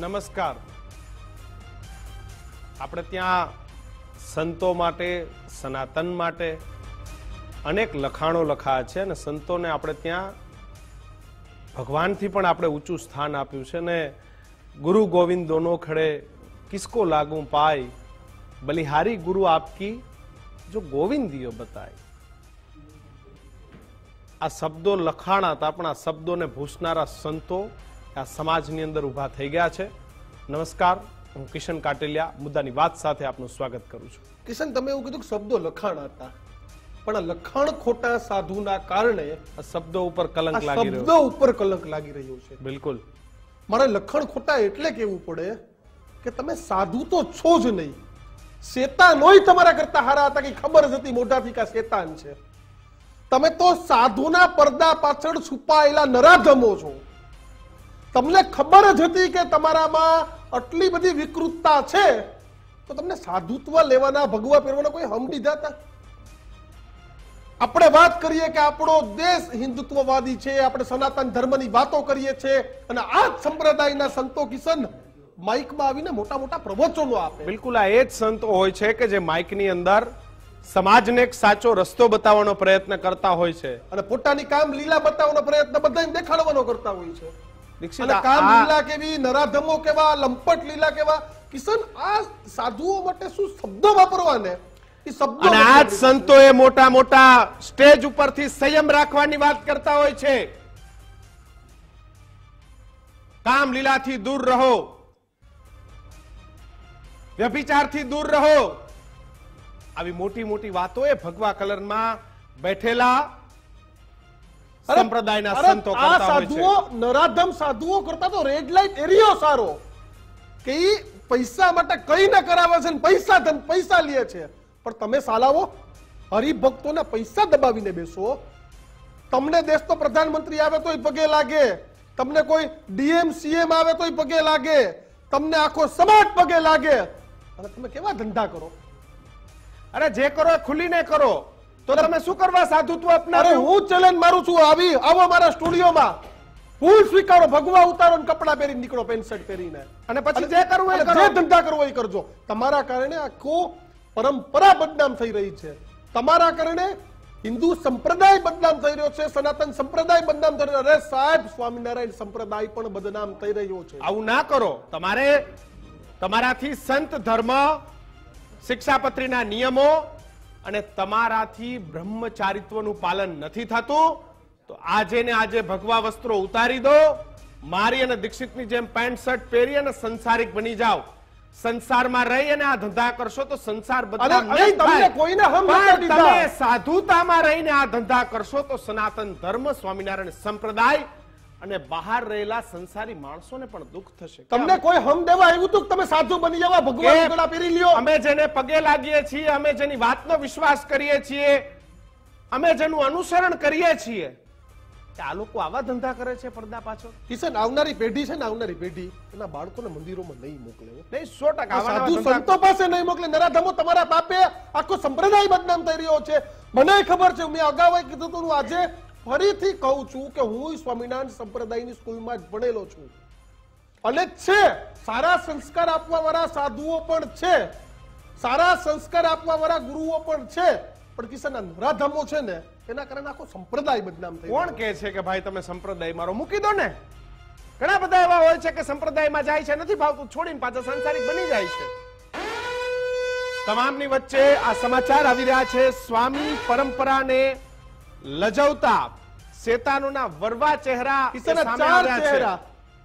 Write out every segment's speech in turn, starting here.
નમસ્કાર. આપણે ત્યાં સંતો માટે, સનાતન માટે અનેક લખાણો લખાયા છે અને સંતોને આપણે ત્યાં ભગવાનથી પણ આપણે ઊંચું સ્થાન આપ્યું છે ને ગુરુ ગોવિંદ દોનો ખડે કિસકો લાગુ પાય, બલિહારી ગુરુ આપકી જો ગોવિંદીઓ બતાય. આ શબ્દો લખાણા હતા પણ આ શબ્દોને ભૂસનારા સંતો આ સમાજની અંદર ઊભા થઈ ગયા છે. નમસ્કાર હું કિશન કાટેલિયા મુદ્દાની વાત સાથે આપનું સ્વાગત કરું છું. કિશન તમે એવું કીધું કે શબ્દો લખાણ હતા. પણ લખાણ ખોટા સાધુના કારણે આ શબ્દો ઉપર કલંક લાગી શબ્દો રહ્યો ઉપર કલંક લાગી રહ્યો છે. છે. બિલકુલ. મારે લખાણ ખોટા એટલે કેવું પડે કે તમે સાધુ તો છો જ નહીં. શેતાનોય તમારા કરતા હારા હતા કે ખબર જ હતી મોઢાથી કા શેતાન છે. તમે તો સાધુના પડદા પાછળ છુપાયેલા નરાધમો છો. તમને ખબર જ હતી કે તમારામાં આટલી બધી વિકૃતતા છે તો તમને સાધુત્વ લેવાના ભગવા પહેરવાના કોઈ હમ લીધા હતા આપણે વાત કરીએ કે આપણો દેશ હિન્દુત્વવાદી છે આપણે સનાતન ધર્મની વાતો કરીએ છીએ અને આ જ સંપ્રદાયના સંતો કિશન માઇકમાં આવીને મોટા મોટા પ્રવચનો આપે. બિલકુલ આ એ જ સંતો હોય છે કે જે માઇકની અંદર સમાજને એક સાચો રસ્તો બતાવવાનો પ્રયત્ન કરતા હોય છે. અને પોતાની કામ લીલા બતાવવાનો પ્રયત્ન બધાને દેખાડવાનો કરતા હોય છે. દીક્ષિત કામ લીલા કેવી નરાધમો કેવા લંપટ લીલા કેવા? કિશન આ સાધુઓ માટે શું શબ્દો વાપરવાને? એ અને આ જ સંતોએ મોટા મોટા સ્ટેજ ઉપરથી સંયમ રાખવાની વાત કરતા હોય છે. કામ લીલાથી દૂર રહો. વ્યભિચારથી દૂર રહો. આવી મોટી મોટી વાતો એ ભગવા કલરમાં બેઠેલા સંપ્રદાયના સંતો આ કરતા હોય છે. સાધુઓ નરાધમ સાધુઓ કરતા તો રેડ લાઇટ એરિયો સારો કે પૈસા માટે કઈ ન કરાવે છે પૈસા ધન પૈસા લે છે. પણ તમે સાલાવો હરિભક્તોના પૈસા દબાવીને બેસો. તમને દેશનો પ્રધાનમંત્રી આવે તોય પગે લાગે. તમને કોઈ ડીએમ સીએમ આવે તોય પગે લાગે. તમને આખો સમાજ પગે લાગે. અને તમે કેવા ધંધા કરો? અરે જે કરો એ ખુલીને કરો. તો તમે શું કરવા સાધુત્વ અરે હું? ચેલેન્જ મારું છું આવી આવો મારા સ્ટુડિયોમાં. ફૂલ સ્વીકારો ભગવા ઉતારો ને કપડા પહેરીને નીકળો પેન્ટ શર્ટ પહેરીને. અને પછી જે કરવું એ કરો. જે ધંધા કરવો એ કરજો. તમારા કારણે આખો પરંપરા બદનામ થઈ રહી છે. તમારા કારણે હિન્દુ સંપ્રદાય બદનામ થઈ રહ્યો છે સનાતન સંપ્રદાય બદનામ થઈ રહ્યો અરે સાહેબ સ્વામિનારાયણ સંપ્રદાય પણ બદનામ થઈ રહ્યો છે. આવું ના કરો. તમારે તમારાથી સંત ધર્મ શિક્ષાપત્રીના નિયમો અને તમારાથી બ્રહ્મચારિત્વનું પાલન નથી થતું તો આજે ને આજે ભગવા વસ્ત્રો ઉતારી દો મારી અને દીક્ષિતની જેમ પેન્ટ શર્ટ પહેરી અને સંસારિક બની જાઓ સંસારમાં રહી અને આ ધંધા કરશો તો સંસાર. તમે સાધુતામાં રહીને આ ધંધા કરશો તો સનાતન ધર્મ સ્વામિનારાયણ સંપ્રદાય અને બહાર રહેલા સંસારી માણસોને પણ દુઃખ થશે. તમને કોઈ હમ દેવા આવ્યું હતું તમે સાધુ બની જવા ભગવાન ગળા પહેરી લ્યો? અમે જેને પગે લાગીએ છીએ અમે જેની વાતનો વિશ્વાસ કરીએ છીએ અમે જેનું અનુસરણ કરીએ છીએ આ લોકો આવા ધંધા કરે છે પડદા પાછળ? કિશન આવનારી પેઢી છે ને આવનારી પેઢી એના બાળકોને મંદિરોમાં નહીં મોકલે. નહીં સો ટકા સાધુ સંતો પાસે નહીં મોકલે. નરાધમો તમારા બાપે આખો સંપ્રદાય બદનામ થઈ રહ્યો છે. મને ખબર છે મેં અગાઉ કીધું હતું આજે ફરીથી કહું છું કે હું સ્વામિનારાયણ સંપ્રદાયની સ્કૂલમાં જ ભણેલો છું. અને છે સારા સંસ્કાર આપવા વાળા સાધુઓ પણ છે. સારા સંસ્કાર આપવા વાળા ગુરુઓ પણ છે. પણ કિશન આ નરાધમો છે ને એના કારણે આખો સંપ્રદાય બદનામ થયો કોણ કહે છે કે ભાઈ તમે સંપ્રદાય મારો મૂકી દો ને? ઘણા બધા એવા હોય છે કે સંપ્રદાયમાં જાય છે નથી ભાવતું છોડીને પાછા સંસારિક બની જાય છે. તમામની વચ્ચે આ સમાચાર આવી રહ્યા છે. સ્વામી પરંપરાને લજવતા શેતાનોના વરવા ચહેરા ચાર ચહેરા.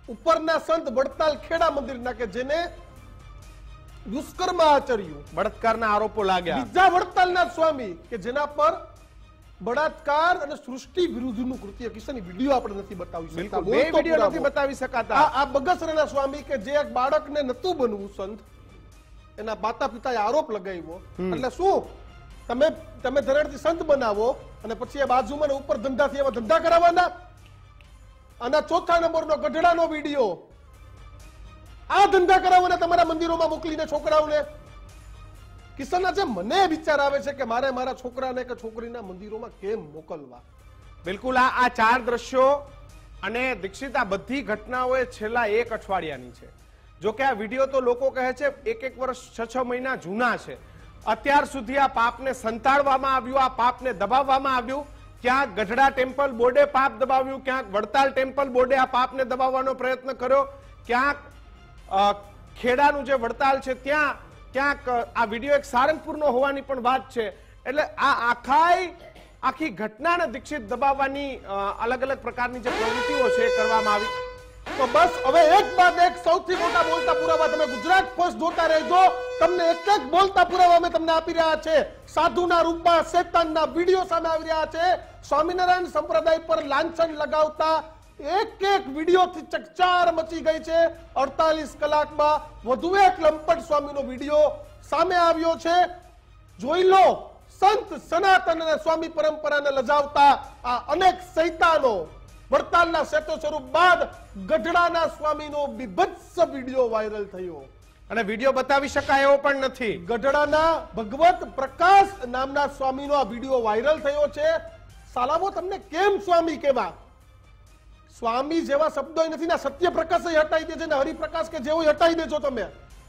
ઉપરના સંત વડતાલ ખેડા મંદિરના કે જેને દુષ્કર્મ આચર્યું. બળાત્કારના આરોપો લાગ્યા. બીજા વડતાલના સ્વામી કે જેના પર બળાત્કાર અને સૃષ્ટિ વિરુદ્ધનું કૃત્ય. કિશન વીડિયો આપણે નથી બતાવી શકતા. બે વીડિયો નથી બતાવી શકાતા. આ આ બગસરાના સ્વામી કે જે એક બાળકને નતું બનવું સંત એના માતા પિતાએ આરોપ લગાવ્યો. એટલે શું? તમે તમે ધરણથી સંત બનાવો અને પછી એ બાજુમાં ઉપર ઉપર ધંધાથી એવા ધંધા કરાવવાના. અને ચોથા નંબરનો ગઢડાનો વીડિયો. આ ધંધા કરાવવાના તમારા મંદિરોમાં મોકલીને છોકરાઓને. કિશનના જે મને વિચાર આવે છે કે મારે મારા છોકરાને કે છોકરીના મંદિરોમાં કેમ મોકલવા? બિલકુલ આ આ ચાર દ્રશ્યો અને દીક્ષિત આ બધી ઘટનાઓ છેલ્લા એક અઠવાડિયાની છે. જો કે આ વીડિયો તો લોકો કહે છે એક એક વર્ષ છ છ મહિના જૂના છે. અત્યાર સુધી આ પાપને સંતાડવામાં આવ્યું, આ પાપને દબાવવામાં આવ્યું. ક્યાંક ગઢડા ટેમ્પલ બોર્ડે પાપ દબાવ્યું, ક્યાંક વડતાલ ટેમ્પલ બોર્ડે આ પાપને દબાવવાનો પ્રયત્ન કર્યો. ક્યાંક ખેડાનું જે વડતાલ છે ત્યાં, ક્યાંક આ વીડિયો એક સારંગપુરનો હોવાની પણ વાત છે. એટલે આ આખાય, આખી ઘટનાને દીક્ષિત દબાવવાની અલગ અલગ પ્રકારની જે પ્રવૃત્તિઓ છે કરવામાં આવી. તો બસ, હવે એક બાદ એક સૌથી મોટા બોલતા પુરાવા તમે ગુજરાત ફર્સ્ટ જોતા રહેજો. તમને એક એક બોલતા પુરાવા અમે તમને આપી રહ્યા છે. સાધુના રૂપમાં શેતાનના વીડિયો સામે આવી રહ્યા છે. સ્વામિનારાયણ સંપ્રદાય પર લાંછન લગાવતા એક એક વિડીયોથી ચકચાર મચી ગઈ છે. અડતાલીસ કલાકમાં વધુ એક લંપટ સ્વામીનો વીડિયો સામે આવ્યો છે. જોઈ લો, સંત સનાતન અને સ્વામી પરંપરાને લજાવતા આ અનેક સૈતાનો વડતાલના સેતો સ્વરૂપ બાદ ગઢડાના સ્વામીનો બીભત્સ વીડિયો વાયરલ થયો. અને વીડિયો બતાવી શકાય એવો પણ નથી. ગઢડાના ભગવત પ્રકાશ નામના સ્વામીનો આ વીડિયો વાયરલ થયો છે. સાલામો તમને કેમ સ્વામી કેવા સ્વામી જેવા શબ્દો નથી ને સત્યપ્રકાશ હટાઈ દે છે ને હરિપ્રકાશ કે જેવો હટાઈ દેજો તમે.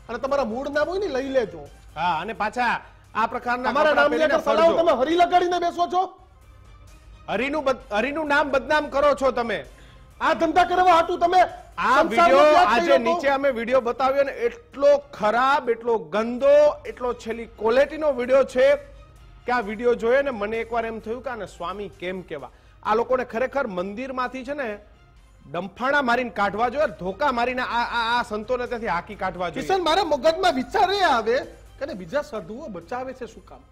અને તમારા મૂળ નામ હોય ને લઈ લેજો. હા અને પાછા આ પ્રકારના તમારા નામ તમે હરી લગાડીને બેસો છો? હરિનું હરિનું નામ બદનામ કરો છો તમે. આ ધંધા કરવા હતું તમે આ વીડિયો આજે નીચે અમે વીડિયો બતાવ્યો ને એટલો ખરાબ એટલો ગંદો એટલો છેલ્લી ક્વોલિટીનો વીડિયો છે કે આ વીડિયો જોયો ને મને એકવાર એમ થયું કે આને સ્વામી કેમ કેવા. આ લોકોને ખરેખર મંદિરમાંથી છે ને ડંફાણા મારીને કાઢવા જોઈએ ધોકા મારીને આ આ આ સંતોને ત્યાંથી હાકી કાઢવા જોઈએ. કિશન મારા મગજમાં વિચાર એ આવે કે બીજા સાધુઓ બચાવે છે શું કામ?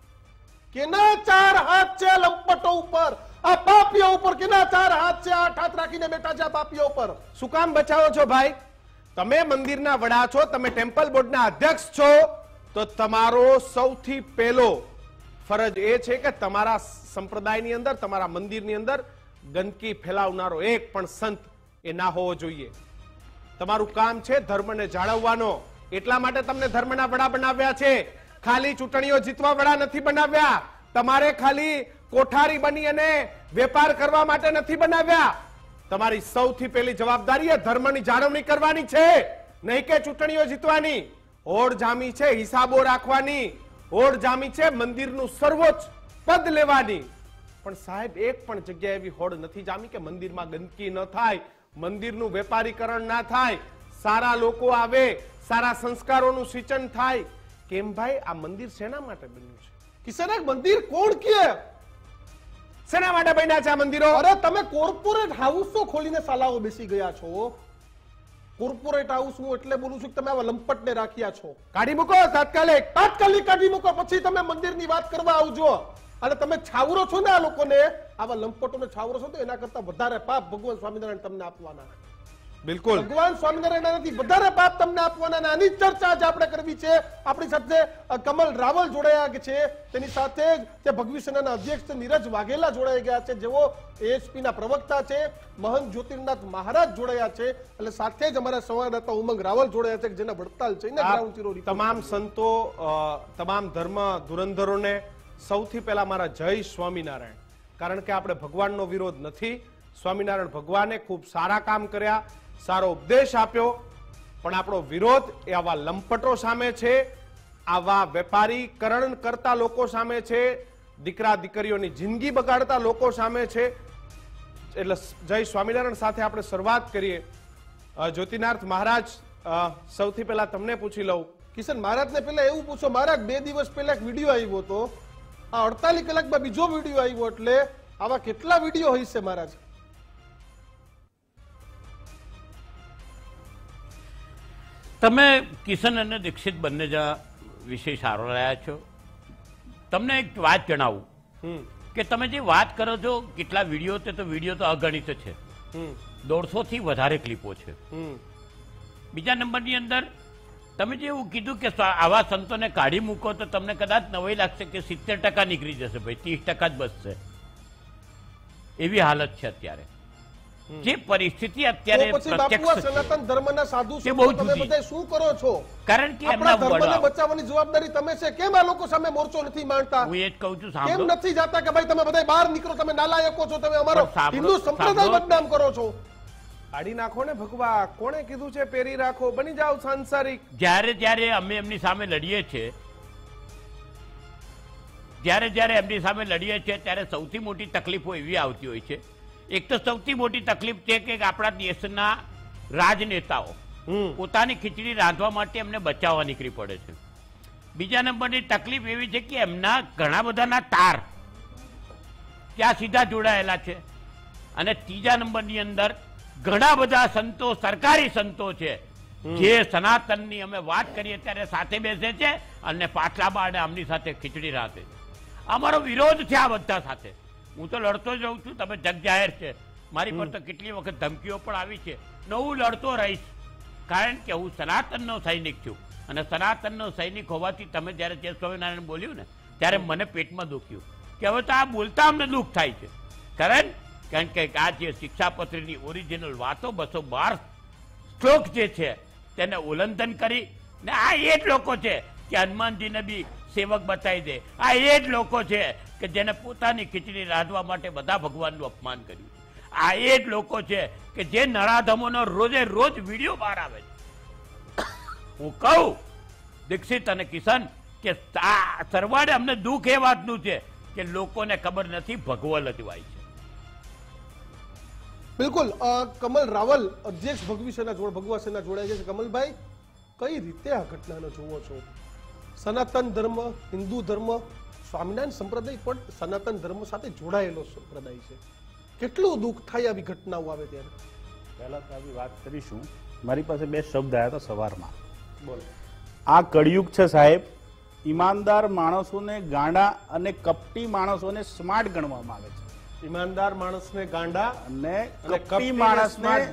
કેના ચાર હાથ છે લંપટો ઉપર? આ પાપીઓ ઉપર કેના ચાર હાથ છે? આઠ હાથ રાખીને બેઠા છે આ પાપીઓ ઉપર. શું કામ બચાવો છો ભાઈ? તમે મંદિરના વડા છો, તમે ટેમ્પલ બોર્ડના અધ્યક્ષ છો, તો તમારો સૌથી પહેલો ફરજ એ છે કે તમારા સંપ્રદાયની અંદર, તમારા મંદિરની અંદર ગંદકી ફેલાવનારો એક પણ સંત એ ના હોવો જોઈએ. તમારું કામ છે ધર્મને જાળવવાનો. એટલા માટે તમને ધર્મના વડા બનાવ્યા છે. ખાલી ચૂંટણીઓ જીતવા વડા નથી બનાવ્યા. તમારે ખાલી કોઠારી બની અને વેપાર કરવા માટે નથી બનાવ્યા. તમારી સૌથી પહેલી જવાબદારી એ ધર્મની જાળવણી કરવાની છે. નહીં કે ચૂંટણીઓ જીતવાની. હોડ જામી છે, હિસાબો રાખવાની. ઓળ જામી છે, મંદિરનું સર્વોચ્ચ પદ લેવાની. પણ સાહેબ, એક પણ જગ્યાએ એવી હોડ નથી જામી કે મંદિરમાં ગંદકી ન થાય, મંદિરનું વેપારીકરણ ના થાય, સારા લોકો આવે, સારા સંસ્કારોનું સિંચન થાય. કેમ ભાઈ? આ મંદિર શેના માટે બન્યું છે? કિશન મંદિર કોણ કે? શેના માટે બન્યા છે આ મંદિરો? અરે તમે કોર્પોરેટ હાઉસો ખોલીને સાલાઓ બેસી ગયા છો. કોર્પોરેટ હાઉસ હું એટલે બોલું છું કે તમે આવા લંપટને રાખ્યા છો. કાઢી મૂકો તાત્કાલિક. તાત્કાલિક કાઢી મૂકો પછી તમે મંદિરની વાત કરવા આવજો. અને તમે છાવરો છો ને આ લોકોને આવા લંપટોને છાવરો છો તો એના કરતા વધારે પાપ ભગવાન સ્વામિનારાયણ તમને આપવાના બિલકુલ. ભગવાન સ્વામિનારાયણથી વધારે પાપ તમને આપવાના આની ચર્ચા આજે આપણે કરવી છે. આપણી સાથે કમલ રાવલ જોડાયા છે. તેની સાથે જ તે ભગવી સેનાના અધ્યક્ષ નીરજ વાઘેલા જોડાઈ ગયા છે જેઓ ASP ના પ્રવક્તા છે. મહંત જ્યોતિર્નાથ મહારાજ જોડાયા છે. એટલે સાથે જ અમારા સંવાદદાતા ઉમંગ રાવલ જોડાયા છે જેના વડતાલ છે ગ્રાઉન્ડ ઝીરો તમામ સંતો તમામ ધર્મ ધુરંધરોને સૌથી પહેલા મારા જય સ્વામિનારાયણ. કારણ કે આપણે ભગવાનનો વિરોધ નથી. સ્વામિનારાયણ ભગવાને ખૂબ સારા કામ કર્યા. સારો ઉપદેશ આપ્યો. પણ આપણો વિરોધ એ આવા લંપટો સામે છે, આવા વેપારીકરણ કરતા લોકો સામે છે, દીકરા દીકરીઓની જિંદગી બગાડતા લોકો સામે છે. એટલે જય સ્વામિનારાયણ સાથે આપણે શરૂઆત કરીએ. જ્યોતિનાથ મહારાજ સૌથી પહેલા તમને પૂછી લઉં. કિશન, મહારાજને પહેલા એવું પૂછો મહારાજ બે દિવસ પહેલા એક વીડિયો આવ્યો હતો. આ અડતાલીસ કલાકમાં બીજો વીડિયો આવ્યો, એટલે આવા કેટલા વીડિયો હશે મહારાજ? તમે કિશન અને દીક્ષિત બંને જણા વિશે સારો રહ્યા છો? તમને એક વાત જણાવું. કે તમે જે વાત કરો છો કેટલા વીડિયો તે તો વીડિયો તો અગણિત છે. દોઢસો થી વધારે ક્લિપો છે. બીજા નંબરની અંદર તમે જે એવું કીધું કે આવા સંતોને કાઢી મૂકો તો તમને કદાચ નવાઈ લાગશે કે સિત્તેર ટકા નીકળી જશે ભાઈ ત્રીસ ટકા જ બચશે. એવી હાલત છે અત્યારે. જે પરિસ્થિતિ અત્યારે પ્રત્યક્ષ સનાતન ધર્મના સાધુ તમે બધા શું કરો છો? કારણ કે એમના ધર્મને બચાવવાની જવાબદારી તમે છે. કેમ આ લોકો સામે મોરચો નથી માંડતા હું એ જ કહું છું કેમ નથી જાતા કે ભાઈ તમે બધા બહાર નીકળો તમે નાલાયકો છો તમે અમારો હિન્દુ સંપ્રદાય બદનામ કરો છો? કાઢી નાખો ને ભગવા. કોણે કીધું છે? પેરી રાખો. બની જાઓ સાંસારિક. જ્યારે જ્યારે અમે એમની સામે લડીએ છીએ જ્યારે જ્યારે એમની સામે લડીએ છીએ ત્યારે સૌથી મોટી તકલીફો એવી આવતી હોય છે એક તો સૌથી મોટી તકલીફ છે કે આપણા દેશના રાજનેતાઓ પોતાની ખીચડી રાંધવા માટે એમને બચાવવા નીકળી પડે છે. બીજા નંબરની તકલીફ એવી છે કે એમના ઘણા બધાના તાર ત્યાં સીધા જોડાયેલા છે. અને ત્રીજા નંબરની અંદર ઘણા બધા સંતો સરકારી સંતો છે. જે સનાતનની અમે વાત કરીએ ત્યારે સાથે બેસે છે અને પાટલા બાળે આમની સાથે ખીચડી રાંધે છે. અમારો વિરોધ છે આ બધા સાથે. હું તો લડતો જ રહું છું તમે જગ જાહેર છે. મારી પર તો કેટલી વખત ધમકીઓ પણ આવી છે. ને હું લડતો રહીશ. કારણ કે હું સનાતનનો સૈનિક છું. અને સનાતનનો સૈનિક હોવાથી તમે જ્યારે જે સ્વામિનારાયણ બોલ્યું ને ત્યારે મને પેટમાં દુખ્યું. કે હવે તો આ બોલતા અમને દુઃખ થાય છે. કારણ કારણ કે આ જે શિક્ષાપત્રીની ઓરિજિનલ વાતો બસો બાર શ્લોક જે છે તેને ઉલ્લંઘન કરી ને આ એ જ લોકો છે કે હનુમાનજીને બી સેવક બતાવી દે. આ એ જ લોકો છે કે જેને પોતાની ખીચડી રાંધવા માટે બધા ભગવાનનું અપમાન કર્યું. આ એ જ લોકો છે કે જે નરાધમોનો રોજે રોજ વીડિયો બહાર આવે છે. હું કહું, દીક્ષિત અને કિશન, કે સરવાળે અમને દુઃખ એ વાતનું છે કે લોકોને ખબર નથી ભગવલ અજવાય છે. બિલકુલ કમલ રાવલ, અધ્યક્ષ ભગવી સેના જોડ ભગવા સેના જોડાય છે. કમલભાઈ, કઈ રીતે આ ઘટનાને જોવો છો? સનાતન ધર્મ, હિન્દુ ધર્મ સ્વામિનારાયણ સંપ્રદાય પણ સનાતન ધર્મ સાથે જોડાયેલો સંપ્રદાય છે. કેટલું દુઃખ થાય આવી ઘટનાઓ આવે ત્યારે? પહેલા તો આવી વાત કરીશું. મારી પાસે બે શબ્દ આવ્યા હતા સવારમાં. બોલો. આ કળિયુગ છે સાહેબ. ઈમાનદાર માણસોને ગાંડા અને કપટી માણસોને સ્માર્ટ ગણવામાં આવે છે. ઈમાનદાર માણસને ગાંડા અને કપટી માણસને.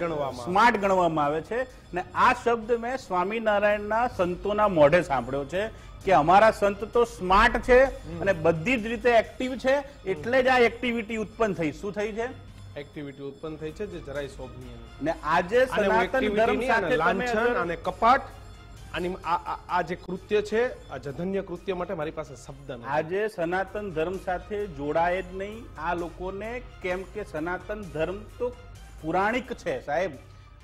સ્માર્ટ ગણવામાં આવે છે. ને આ શબ્દ મેં સ્વામિનારાયણના સંતોના મોઢે સાંભળ્યો છે. કે અમારા સંત તો સ્માર્ટ છે અને બધી જ રીતે એક્ટિવ છે એટલે જ આ એક્ટિવિટી ઉત્પન્ન થઈ. શું થઈ છે? એક્ટિવિટી ઉત્પન્ન થઈ છે જે જરાય શોભનીય ને આજે સનાતન ધર્મ સાથે લાંછન અને કપાટ આની આ- જે કૃત્ય છે આ જધન્ય કૃત્ય માટે મારી પાસે શબ્દ નથી. આજે સનાતન ધર્મ સાથે જોડાય જ નહીં. આ લોકોને કેમ કે સનાતન ધર્મ તો પુરાણિક છે સાહેબ.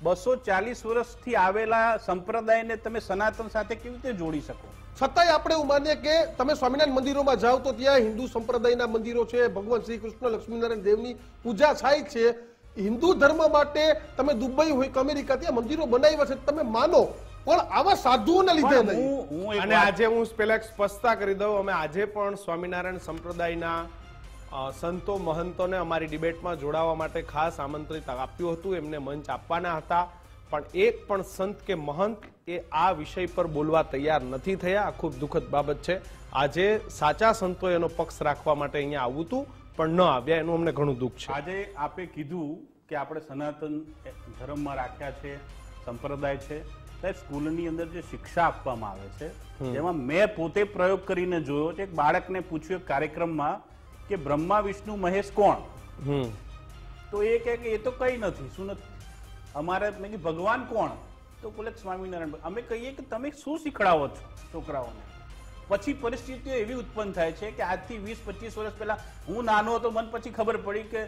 બસો ચાલીસ વર્ષથી આવેલા સંપ્રદાયને તમે સનાતન સાથે કેવી રીતે જોડી શકો? છતાંય આપણે એવું માનીએ કે તમે સ્વામિનારાયણ મંદિરોમાં જાઓ તો ત્યાં હિન્દુ સંપ્રદાયના મંદિરો છે ભગવાન શ્રી કૃષ્ણ લક્ષ્મીનારાયણ દેવની પૂજા થાય છે. હિન્દુ ધર્મ માટે તમે દુબઈ હોય કે અમેરિકા ત્યાં મંદિરો બનાવ્યા છે તમે માનો. પણ આવા સાધુઓને લીધે નહીં. અને આજે હું પેલા સ્પષ્ટતા કરી દઉં. અમે આજે પણ સ્વામિનારાયણ સંપ્રદાયના સંતો મહંતોને અમારી ડિબેટમાં જોડાવા માટે ખાસ આમંત્રિત આપ્યું હતું. એમને મંચ આપવાના હતા. પણ એક પણ સંત કે મહંત એ આ વિષય પર બોલવા તૈયાર નથી થયા. આ ખૂબ દુઃખદ બાબત છે. આજે સાચા સંતોએ એનો પક્ષ રાખવા માટે અહીંયા આવવું હતું પણ ન આવ્યા. એનું અમને ઘણું દુઃખ છે. આજે આપે કીધું કે આપણે સનાતન ધર્મમાં રાખ્યા છે સંપ્રદાય છે. ત્યારે સ્કૂલની અંદર જે શિક્ષા આપવામાં આવે છે જેમાં મેં પોતે પ્રયોગ કરીને જોયો છે. એક બાળકને પૂછ્યું એક કાર્યક્રમમાં કે બ્રહ્મા વિષ્ણુ મહેશ કોણ? તો એ કે એ તો કઈ નથી. શું નથી? અમારે મેં કીધું ભગવાન કોણ? તો બોલે સ્વામિનારાયણ અમે કહીએ કે તમે શું શીખડાવો છો છોકરાઓને? પછી પરિસ્થિતિઓ એવી ઉત્પન્ન થાય છે કે આજથી વીસ પચીસ વર્ષ પહેલા હું નાનો હતો મને પછી ખબર પડી કે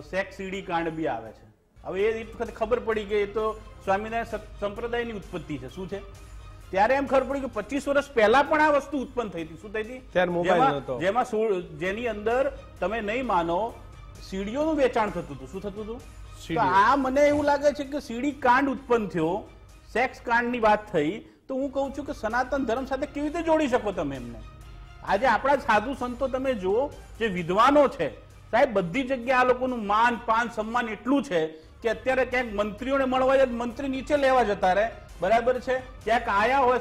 સેક્સ સીડી કાંડ બી આવે છે. હવે એ વખતે ખબર પડી કે એ તો સ્વામિનારાયણ સંપ્રદાયની ઉત્પત્તિ છે. શું છે? ત્યારે એમ ખબર પડી કે પચીસ વર્ષ પહેલા પણ આ વસ્તુ ઉત્પન્ન થઈ હતી. શું થઈ હતી? જેમાં- જેની અંદર તમે નહીં માનો સીડીઓનું વેચાણ થતું હતું. શું થતું હતું? આ મને એવું લાગે છે કે સીડી કાંડ ઉત્પન્ન થયો, સેક્સ કાંડની વાત થઈ, તો હું કહું છું કે સનાતન ધર્મ સાથે કેવી રીતે જોડી શકો તમે એમને? આજે આપણા સાધુ સંતો તમે જુઓ, જે વિદ્વાનો છે, સાહેબ, બધી જગ્યાએ આ લોકોનું માન, પાન, સન્માન એટલું છે કે અત્યારે ક્યાંક મંત્રીઓને મળવા જાય મંત્રી નીચે લેવા જતા રહે. બરાબર છે? ક્યાંક આયા હોય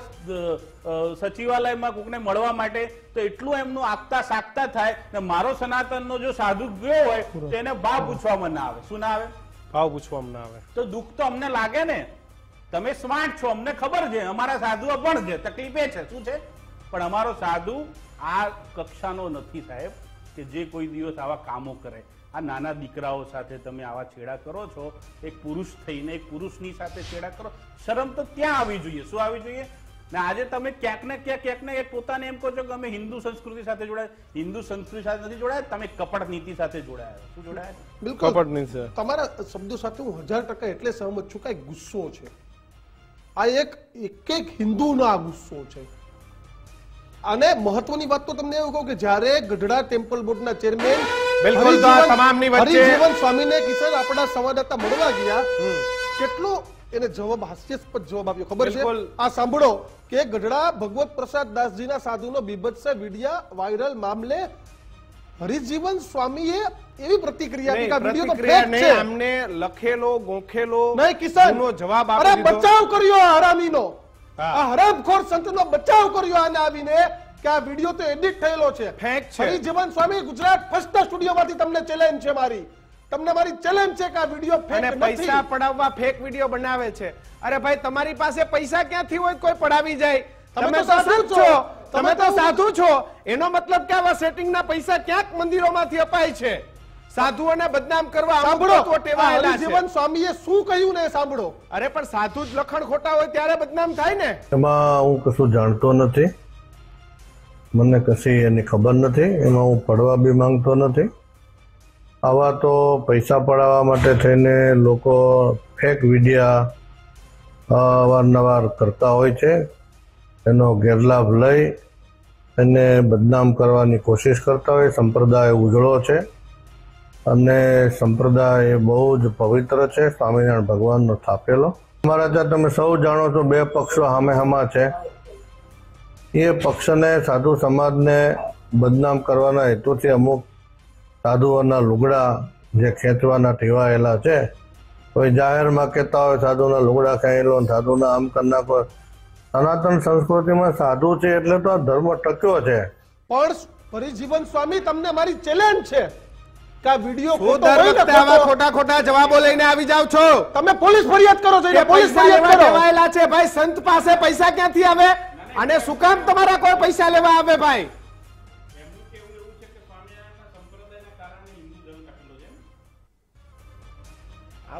સચિવાલયમાં કોકને મળવા માટે, તો એટલું એમનું આપતા સાગતા થાય ને મારો સનાતનનો જો સાધુ ગયો હોય, તો એને બા પૂછવામાં ના આવે. શું ના આવે? ભાવ પૂછવામાં ના આવે. તો દુઃખ તો અમને લાગે ને. તમે સ્માર્ટ છો, અમને ખબર છે, અમારા સાધુ પણ છે, તકલીફ છે, શું છે? પણ અમારો સાધુ આ કક્ષાનો નથી સાહેબ, કે જે કોઈ દિવસ આવા કામો કરે. આ નાના દીકરાઓ સાથે તમે આવા છેડા કરો છો, એક પુરુષ થઈને એક પુરુષની સાથે છેડા કરો. શરમ તો ત્યાં આવી જોઈએ? શું આવી જોઈએ? ને આજે તમે ક્યાંક ને ક્યાંક ક્યાંક ને ક્યાંક પોતાને એમ કહો છો કે અમે હિન્દુ સંસ્કૃતિ સાથે જોડાયા. હિન્દુ સંસ્કૃતિ સાથે નથી જોડાયા તમે કપટ નીતિ સાથે જોડાયા શું જોડાયા બિલકુલ. કપટ નીતિ તમારા શબ્દો સાથે હું હજાર ટકા એટલે સહમત છું કે ગુસ્સો છે. આ એક એક એક હિન્દુનો આ ગુસ્સો છે. અને મહત્વની વાત તો તમને એવું કહું કે જ્યારે ગઢડા ટેમ્પલ બોર્ડના ચેરમેન બિલકુલ, તમામની વચ્ચે- હરિજીવન સ્વામીને કિશન આપણા સંવાદદાતા મળવા ગયા. કેટલો એને જવાબ હાસ્યાસ્પદ જવાબ આપ્યો. ખબર છે? આ સાંભળો કે ગઢડા ભગવત પ્રસાદ દાસજીના સાધુનો બીભત્સ વિડિયા વાયરલ મામલે હરિજીવન સ્વામીએ એવી પ્રતિક્રિયા આપી કે વિડિયો તો ફેક છે. અમને લખેલો ગોખેલો નહીં કિશન. જવાબ આપી દીધો. બચાવ કર્યો આ હરામીનો. આ હરામખોર સંતનો બચાવ કર્યો આને આવીને કે આ વીડિયો તો એડિટ થયેલો છે. ફેક છે. હરિજીવન સ્વામી ગુજરાત ફર્સ્ટ સ્ટુડિયોમાંથી તમને ચેલેન્જ છે મારી. તમને મારી ચેલેન્જ છે કે આ વીડિયો ફેક નથી. પૈસા પડાવવા ફેક વીડિયો બનાવે છે. અરે ભાઈ તમારી પાસે પૈસા ક્યાંથી હોય કોઈ પડાવી જાય? તમે તો સાધુ છો. તમે તો સાધુ છો. એનો મતલબ કે આવા સેટિંગના પૈસા ક્યાંક મંદિરોમાંથી અપાય છે? સાધુઓને બદનામ કરવા સાંભળો. છે. સ્વામીએ શું કહ્યું ને સાંભળો. અરે પણ સાધુ જ લખણ ખોટા હોય ત્યારે બદનામ થાય ને. એમાં હું કશું જાણતો નથી. મને કશી એની ખબર નથી. એમાં હું પડવા બી માંગતો નથી. આવા તો પૈસા પડાવવા માટે થઈને લોકો ફેક વિડિયા અવારનવાર કરતા હોય છે. એનો ગેરલાભ લઈ એને બદનામ કરવાની કોશિશ કરતા હોય. સંપ્રદાય ઉજળો છે અને સંપ્રદાય બહુ જ પવિત્ર છે. સ્વામિનારાયણ ભગવાનનો સ્થાપેલો અમારા ત્યાં તમે સૌ જાણો છો બે પક્ષો સામે હામા છે. એ પક્ષને સાધુ સમાજને બદનામ કરવાના હેતુથી અમુક સાધુઓના લુગડા જે ખેંચવાના ટેવાયેલા છે કોઈ જાહેરમાં કહેતા હોય સાધુના લુગડા ખેંચેલો સાધુના આમ કરના પર સનાતન સંસ્કૃતિમાં સાધુ છે એટલે તો આ ધર્મ ટક્યો છે. પણ પરિજીવન સ્વામી તમને મારી ચેલેન્જ છે કે વિડિયો વીડિયો ખોટો હોય ને આવા ખોટા ખોટા જવાબો લઈને આવી જાવ છો? તમે પોલીસ ફરિયાદ કરો છો કે પોલીસ ફરિયાદ કરો. છે ભાઈ સંત પાસે પૈસા ક્યાંથી આવે? અને શું કામ તમારા કોઈ પૈસા લેવા આવે ભાઈ?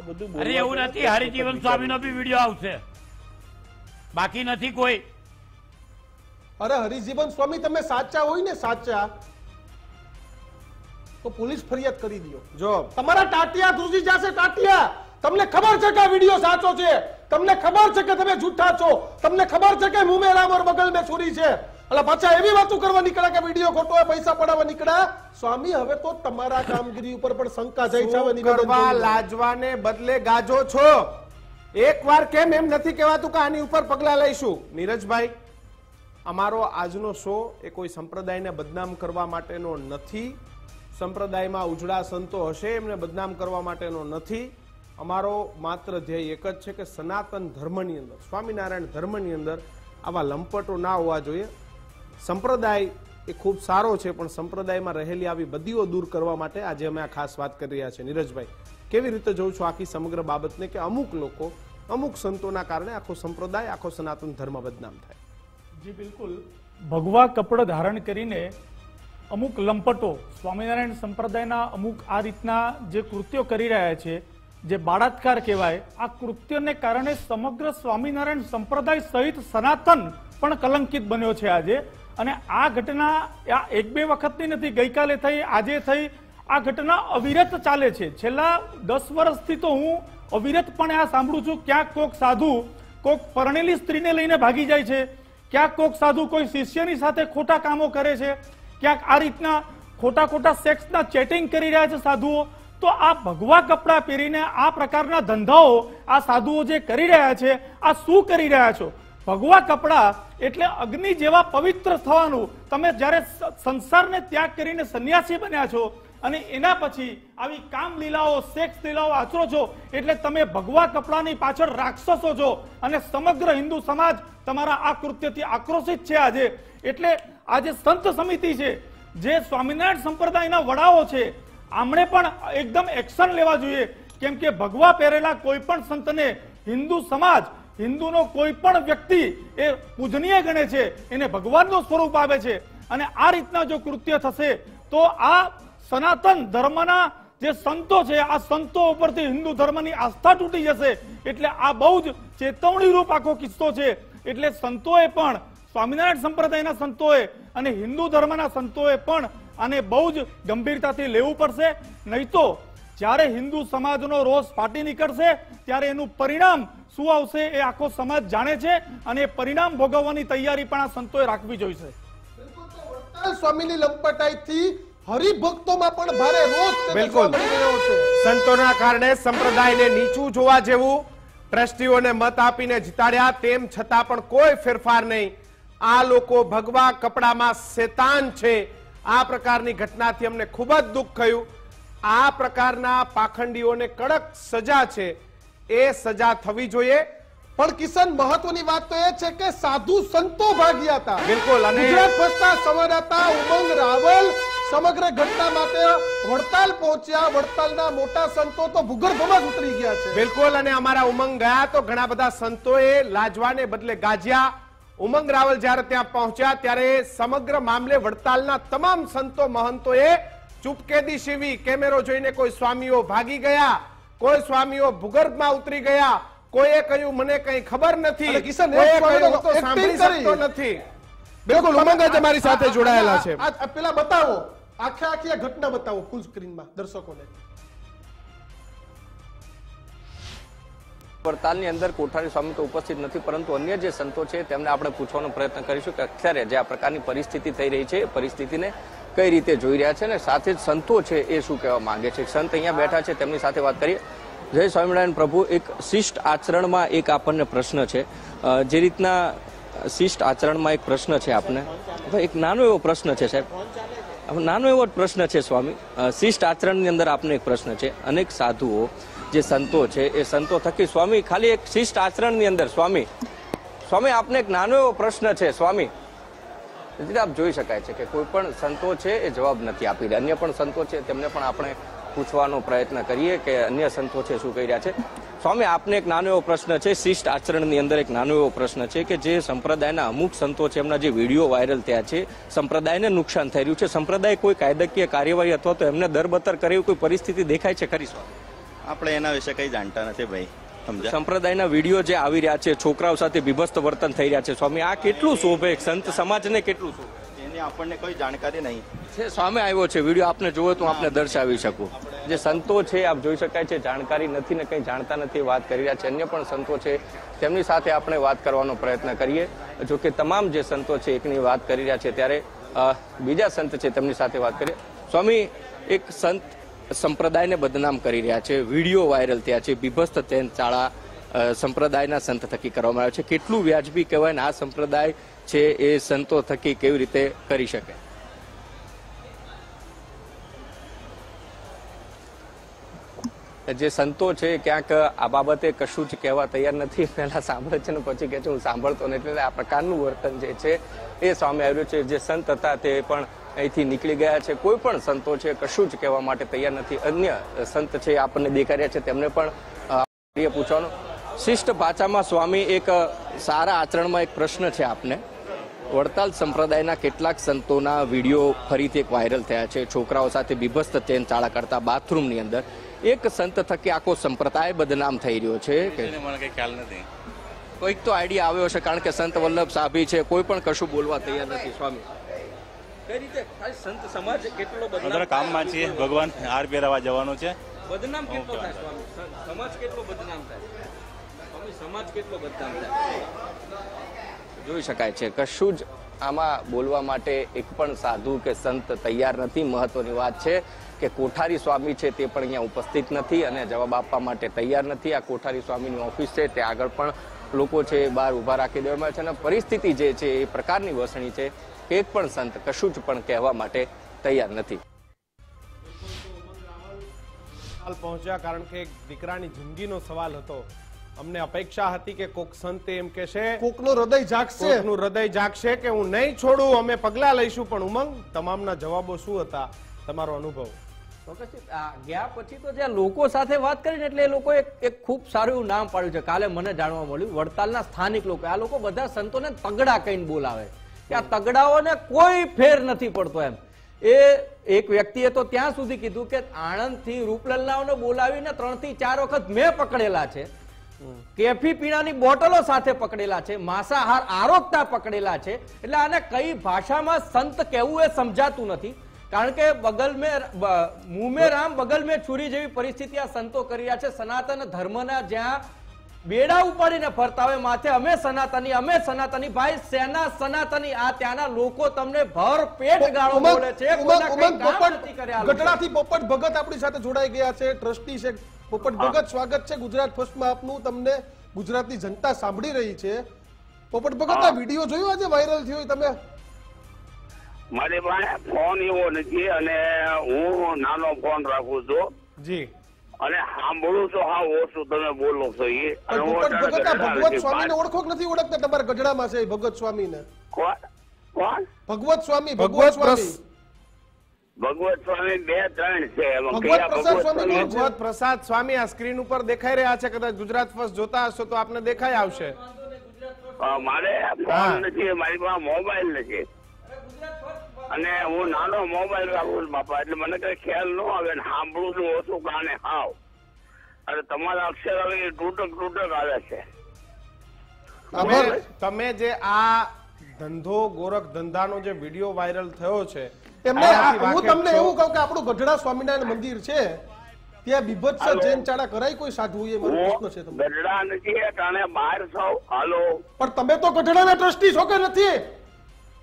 આ બધું અરે એવું નથી હરિજીવન સ્વામીનો બી વીડિયો આવશે. બાકી નથી કોઈ. અરે હરિજીવન સ્વામી તમે સાચા હોય ને સાચા તો પોલીસ ફરિયાદ કરી દો. જો. તમારા ટાટિયા ધ્રુજી જશે ટાટિયા. તમને ખબર છે કે આ વીડિયો સાચો છે? તમને ખબર છે કે તમે જૂઠા છો? તમને ખબર છે કે મુમેરા મેં રામ ઓર બગલ મેં છોરી છે? એટલે પાછા એવી વાતો કરવા નીકળ્યા કે વીડિયો ખોટો હોય પૈસા પડાવવા નીકળ્યા? સ્વામી હવે તો તમારા કામગીરી ઉપર પણ શંકા જાય છે કરવા લાજવાને બદલે ગાજો છો? એકવાર કેમ એમ નથી કહેવાતું કે આની ઉપર પગલા લઈશું? નીરજભાઈ અમારો આજનો શો એ કોઈ સંપ્રદાયને બદનામ કરવા માટેનો નથી. સંપ્રદાયમાં ઉજળા સંતો હશે એમને બદનામ કરવા માટેનો નથી. અમારો માત્ર ધ્યેય એક જ છે કે સનાતન ધર્મની અંદર સ્વામિનારાયણ ધર્મની અંદર આવા લંપટો ના હોવા જોઈએ. સંપ્રદાય એ ખૂબ સારો છે, પણ સંપ્રદાયમાં રહેલી આવી બધીઓ દૂર કરવા માટે આજે અમે આ ખાસ વાત કરી રહ્યા છીએ. નીરજભાઈ, કેવી રીતે જોઉં છું આખી સમગ્ર બાબતને કે અમુક લોકો, અમુક સંતોના કારણે આખો સંપ્રદાય, આખો સનાતન ધર્મ બદનામ થાય? જી, બિલકુલ. ભગવા કપડ ધારણ કરીને અમુક લંપટો, સ્વામિનારાયણ સંપ્રદાયના અમુક આ રીતના જે કૃત્યો કરી રહ્યા છે, જે બાળાત્કાર કહેવાય, આ કૃત્યને કારણે સમગ્ર સ્વામિનારાયણ સંપ્રદાય સહિત સનાતન પણ કલંકિત બન્યો છે આજે. અને આ ઘટના આ એક બે વખતની નથી, ગઈકાલે થઈ, આજે થઈ, આ ઘટના અવિરત ચાલે છે. છેલ્લા દસ વર્ષથી તો હું અવિરતપણે આ સાંભળું છું, ક્યાંક કોક સાધુ કોક પરણેલી સ્ત્રીને લઈને ભાગી જાય છે, ક્યાંક કોક સાધુ કોઈ શિષ્યની સાથે ખોટા કામો કરે છે, ક્યાંક આ રીતના ખોટા ખોટા સેક્સના ચેટિંગ કરી રહ્યા છે સાધુઓ. તો આ ભગવા કપડાં પહેરીને આ પ્રકારના ધંધાઓ આ સાધુઓ જે કરી રહ્યા છે, આ શું કરી રહ્યા છો? ભગવા કપડાં એટલે અગ્નિ જેવા પવિત્ર થવાનું. તમે જ્યારે સંસારને ત્યાગ કરીને સંન્યાસી બન્યા છો અને એના પછી આવી કામ લીલાઓ, સેક્સ લીલાઓ આચરો છો, એટલે તમે ભગવા કપડાની પાછળ રાક્ષસો છો અને સમગ્ર હિન્દુ સમાજ તમારા આ કૃત્યથી આક્રોશિત છે આજે. એટલે આજે સંત સમિતિ છે, જે સ્વામિનારાયણ સંપ્રદાયના વડાઓ છે, આમણે પણ એકદમ એક્શન લેવા જોઈએ. કેમ કે ભગવા પહેરેલા કોઈ પણ સંતને હિન્દુ સમાજ હિન્દુનો કોઈ પણ વ્યક્તિ એ પૂજનીય ગણે છે, એને ભગવાનનું સ્વરૂપ આવે છે. અને આ રીતના જો કૃત્ય થશે, તો આ સનાતન ધર્મના જે સંતો છે, આ સંતો ઉપરથી હિન્દુ ધર્મની આસ્થા તૂટી જશે. એટલે આ બહુ જ ચેતવણી રૂપ આખો કિસ્સો છે. એટલે સંતોએ પણ, સ્વામિનારાયણ સંપ્રદાયના સંતોએ અને હિન્દુ ધર્મના સંતોએ પણ આને બહુ જ ગંભીરતાથી લેવું પડશે. નહીં તો જ્યારે હિન્દુ સમાજનો રોષ ફાટી નીકળશે, ત્યારે એનું પરિણામ શું આવશે એ આખો સમાજ જાણે છે અને પરિણામ ભોગવવાની તૈયારી પણ આ સંતોએ રાખવી જોઈશે. સ્વામીની લંપટાઈથી હરિભક્તોમાં પણ ભારે રોષ બિલકુલ. જોવા મળી રહ્યો છે. સંતોના કારણે સંપ્રદાયને નીચું જોવા જેવું ટ્રસ્ટીઓને મત આપીને જીતાડ્યા તેમ છતાં પણ કોઈ ફેરફાર નહીં. આ લોકો ભગવા કપડામાં શેતાન છે. આ પ્રકારની ઘટનાથી અમને ખૂબ જ દુઃખ થયું. આ પ્રકારના પાખંડીઓને કડક સજા છે. એ સજા થવી જોઈએ. પણ કિશન મહત્વની વાત તો એ છે કે સાધુ સંતો ભાગ્યા હતા. બિલકુલ, અને- ગુજરાત ફર્સ્ટના સંવાદદાતા ઉમંગ રાવલ સમગ્ર ઘટના માટે વડતાલ પહોંચ્યા. વડતાલના મોટા સંતો તો ભૂગર્ભમાં જ ઉતરી ગયા છે. બિલકુલ અને અમારા ઉમંગ ગયા તો ઘણા બધા સંતોએ લાજવાને બદલે ગાજ્યા. ઉમંગ રાવલ જ્યારે ત્યાં પહોંચ્યા ત્યારે સમગ્ર મામલે વડતાલના તમામ સંતો મહંતોએ ચૂપકેદી સીવી. કેમેરો જોઈને કોઈ સ્વામીઓ ભાગી ગયા. કોઈ સ્વામીઓ ભૂગર્ભમાં ઉતરી ગયા કોઈએ કહ્યું મને કઈ ખબર નથી. કિશન, સાંભળી શકતો નથી. બિલકુલ ઉમંગ જ અમારી સાથે જોડાયેલા છે. પેલા બતાવો. આખે આખી ઘટના બતાવો ફૂલ સ્ક્રીનમાં દર્શકોને. વડતાલની અંદર કોઠારી સ્વામી તો ઉપસ્થિત નથી પરંતુ અન્ય જે સંતો છે તેમને આપણે પૂછવાનો પ્રયત્ન કરીશું કે અત્યારે જે આ પ્રકારની પરિસ્થિતિ થઈ રહી છે એ પરિસ્થિતિને કઈ રીતે જોઈ રહ્યા છે અને સાથે જ સંતો છે એ શું કહેવા માંગે છે? સંત અહીંયા બેઠા છે, તેમની સાથે વાત કરીએ. જય સ્વામિનારાયણ પ્રભુ, એક શિષ્ટ આચરણમાં એક આપણને પ્રશ્ન છે. જે રીતના શિષ્ટ આચરણમાં એક પ્રશ્ન છે આપને? એક નાનો એવો પ્રશ્ન છે સાહેબ. નાનો એવો પ્રશ્ન છે સ્વામી. શિષ્ટ આચરણની અંદર આપને એક પ્રશ્ન છે. અનેક સાધુઓ જે સંતો છે, એ સંતો થકી સ્વામી, ખાલી એક શિષ્ટ આચરણની અંદર સ્વામી. સ્વામી, આપને એક નાનો એવો પ્રશ્ન છે સ્વામી. એટલે આપ જોઈ શકાય છે કે કોઈ પણ સંતો છે એ જવાબ નથી આપી રહ્યા. અન્ય પણ સંતો છે, તેમને પણ આપણે પૂછવાનો પ્રયત્ન કરીએ કે અન્ય સંતો છે શું કહી રહ્યા છે? સ્વામી, આપને એક નાનો એવો પ્રશ્ન છે. શિષ્ટ આચરણની અંદર એક નાનો એવો પ્રશ્ન છે કે જે સંપ્રદાયના અમુક સંતો છે, એમના જે વીડિયો વાયરલ થયા છે, સંપ્રદાયને નુકસાન થઈ રહ્યું છે. સંપ્રદાય કોઈ કાયદાકીય કાર્યવાહી અથવા તો એમને દરબતર કરે કોઈ પરિસ્થિતિ દેખાય છે ખરી આપણે એના વિશે કંઈ જાણતા નથી ભાઈ. સંપ્રદાયના વીડિયો જે આવી રહ્યા છે છોકરાઓ સાથે બીભત્સ વર્તન થઈ રહ્યા છે સ્વામી આ કેટલું શોભે સંત સમાજને કેટલું શોભે? એની આપણને કોઈ જાણકારી નહીં. છે સામે આવ્યો છે વીડિયો આપને જોવો તો આપને દર્શાવી શકું. જે સંતો છે આપ જોઈ શકાય છે જાણકારી નથી ને કંઈ જાણતા નથી વાત કરી રહ્યા છે અન્ય પણ સંતો છે તેમની સાથે આપણે વાત કરવાનો પ્રયત્ન કરીએ. જો કે તમામ જે સંતો છે એકની વાત કરી રહ્યા છે ત્યારે બીજા સંત છે તેમની સાથે વાત કરીએ. સ્વામી એક સંત સંપ્રદાયને બદનામ કરી રહ્યા છે. વીડિયો વાયરલ થયા છે. બીભસ્ત તેન ચાળા સંપ્રદાયના સંત થકી કરવામાં આવ્યો છે. કેટલું વ્યાજબી કહેવાય ને આ સંપ્રદાય છે એ સંતો થકી કેવી રીતે કરી શકે? જે સંતો છે ક્યાંક આ બાબતે કશું જ કહેવા તૈયાર નથી. પહેલા સાંભળે છે ને, પછી કહે છે, હું સાંભળતો નથી. એટલે આ પ્રકારનું વર્તન જે છે એ સામે આવ્યું છે. જે સંત હતા તે પણ અહીંથી નીકળી ગયા છે. કોઈ પણ સંતો છે કશું જ કહેવા માટે તૈયાર નથી. અન્ય સંત છે આપણને દેખાઈ રહ્યા છે તેમને પણ પૂછવાનો. શિષ્ટ ભાષામાં સ્વામી એક સારા આચરણમાં એક પ્રશ્ન છે આપને. વડતાલ સંપ્રદાયના કેટલાક સંતોના વીડિયો ફરીથી એક વાયરલ થયા છે. છોકરાઓ સાથે બીભસ્ત ચેન ચાળા કરતા બાથરૂમની અંદર એક સંત થકી આખો સંપ્રદાય બદનામ થઈ રહ્યો છે ખ્યાલ નથી. કોઈક તો આઈડિયા આવ્યો છે કારણ કે સંત વલ્લભ સાભી છે. કોઈ પણ કશું બોલવા તૈયાર નથી સ્વામી. કઈ રીતે સંત સમાજ કેટલો અંદર કામમાં છીએ. ભગવાન હાર પહેરાવા જવાનું છે. બદનામ કેટલો થાય સ્વામી? સમાજ કેટલો બદનામ થાય? સ્વામી સમાજ કેટલો બદનામ થાય? જોઈ શકાય છે. કશું જ આમાં બોલવા માટે એક પણ સાધુ કે સંત તૈયાર નથી. મહત્વની વાત છે કે કોઠારી સ્વામી છે તે પણ અહીંયા ઉપસ્થિત નથી અને જવાબ આપવા માટે તૈયાર નથી. આ કોઠારી સ્વામીની ઓફિસ છે. તે આગળ પણ લોકો છે એ બહાર ઊભા રાખી દેવામાં છે અને પરિસ્થિતિ જે છે એ પ્રકારની વસણી છે. એક પણ સંત કશું જ પણ કહેવા માટે તૈયાર નથી. પહોંચ્યા કારણ કે એક દીકરાની જિંદગીનો સવાલ હતો. અમને અપેક્ષા હતી કે કોક સંત એમ કહેશે કોકનું હૃદય જાગશે. કોકનું હૃદય જાગશે કે હું નહીં છોડું અમે પગલા લઈશું પણ ઉમંગ તમામના જવાબો શું હતા? તમારો અનુભવ. આ ગયા પછી તો જ્યાં લોકો સાથે વાત કરીને એટલે એ લોકો એક એક ખૂબ સારું એવું નામ પાડ્યું છે. કાલે મને જાણવા મળ્યું વડતાલના સ્થાનિક લોકો. આ લોકો બધા સંતોને તગડા કહીને બોલાવે. કે આ તગડાઓને કોઈ ફેર નથી પડતો એમ. એ એક વ્યક્તિએ તો ત્યાં સુધી કીધું કે આણંદથી રૂપલલ્લાઓને બોલાવીને ત્રણથી ચાર વખત મેં પકડેલા છે. કેફી પીણાની બોટલો સાથે પકડેલા છે, માંસાહાર આરોગતા પકડેલા છે. એટલે આને કઈ ભાષામાં સંત કહેવું એ સમજાતું નથી. કારણ કે બગલ મેં મેં રામ, બગલ મેં છુરી જેવી પરિસ્થિતિ આ સંતો કરી રહ્યા છે. સનાતન ધર્મના જ્યાં બેડા ઉપાડીને ફરતા હોય માથે અમે સનાતની અમે સનાતની ભાઈ સેના સનાતની આ ત્યાંના લોકો તમને ભર પેટ ગાળો બોલે છે. કામ પોપટ ભગત આપણી સાથે જોડાઈ ગયા છે. ટ્રસ્ટી છે પોપટ ભગત સ્વાગત છે. ગુજરાત ફર્સ્ટમાં આપનું તમને ગુજરાતની જનતા સાંભળી રહી છે. પોપટ ભગત આ વીડિયો જોયો આજે વાયરલ થયો તમે? મારી પાસે ફોન એવો નથી અને હું નાનો ફોન રાખું છું. જી. અને સાંભળું છું હા ઓછું તમે બોલો છો એ. ભગવત સ્વામી ને ઓળખો નથી ઓળખતા? તમારા ગઢડામાં છે એ ભગત સ્વામીને. કોણ? કોણ? ભગવત સ્વામી ભગવત ભગવત સ્વામી. ભગવત સ્વામી બે ત્રણ છે. ભગવત પ્રસાદ સ્વામી આ સ્ક્રીન ઉપર દેખાઈ રહ્યા છે. કદાચ ગુજરાત ફર્સ્ટ જોતા હશો તો આપને દેખાઈ આવશે. મારે ફોન નથી મારી પાસે મોબાઈલ નથી. અને હું નાનો મોબાઈલ રાખું બાપા એટલે મને કઈ ખ્યાલ ન આવે ને સાંભળું છું ઓછું કાને હાવ. અને તમારા અક્ષર હવે તૂટક તૂટક આવે છે. તમે તમે જે આ ધંધો ગોરખ ધંધાનો જે વીડિયો વાયરલ થયો છે એમને હું તમને એવું કહું કે આપણું ગઢડા સ્વામિનારાયણ મંદિર છે ત્યાં બીભત્સ જૈન ચાડા કરાય કોઈ સાધુ એ મારો પ્રશ્ન છે તમને. ગઢડા નથી કારણે બહાર સૌ હાલો. પણ તમે તો ગઢડાના ટ્રસ્ટી છો કે નથી?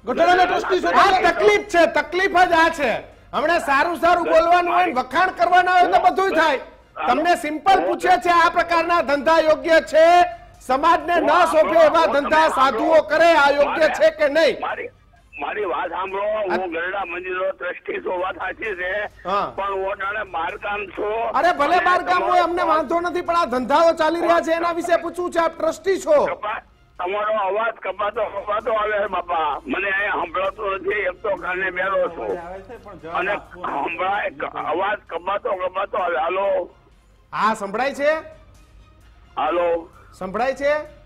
ગઢડાના ટ્રસ્ટી છો આ તકલીફ છે તકલીફ જ આ છે. હમણાં સારું સારું બોલવાનું હોય વખાણ કરવાના હોય તો બધું થાય. તમને સિમ્પલ પૂછે છે આ પ્રકારના ધંધા યોગ્ય છે? સમાજને ન સોંપે એવા ધંધા સાધુઓ કરે આ યોગ્ય છે કે નહીં? મારી મારી વાત સાંભળો હું ગરડા મંદિરો ટ્રસ્ટી છું વાત સાચી છે. પણ હું અટાણે બારકામ છું. અરે ભલે અને બાર હોય અમને વાંધો નથી પણ આ ધંધાઓ ચાલી રહ્યા છે એના વિશે પૂછવું છે આપ ટ્રસ્ટી છો. તમારો અવાજ કપાતો કપાતો આવે છે બાપા. મને અહીંયા સંભળાતો નથી એક તો કારણે બેરો છું. અને સંભળાય અવાજ કપાતો કપાતો આવે હાલો. હા સંભળાય છે? હાલો. સંભળાય છે?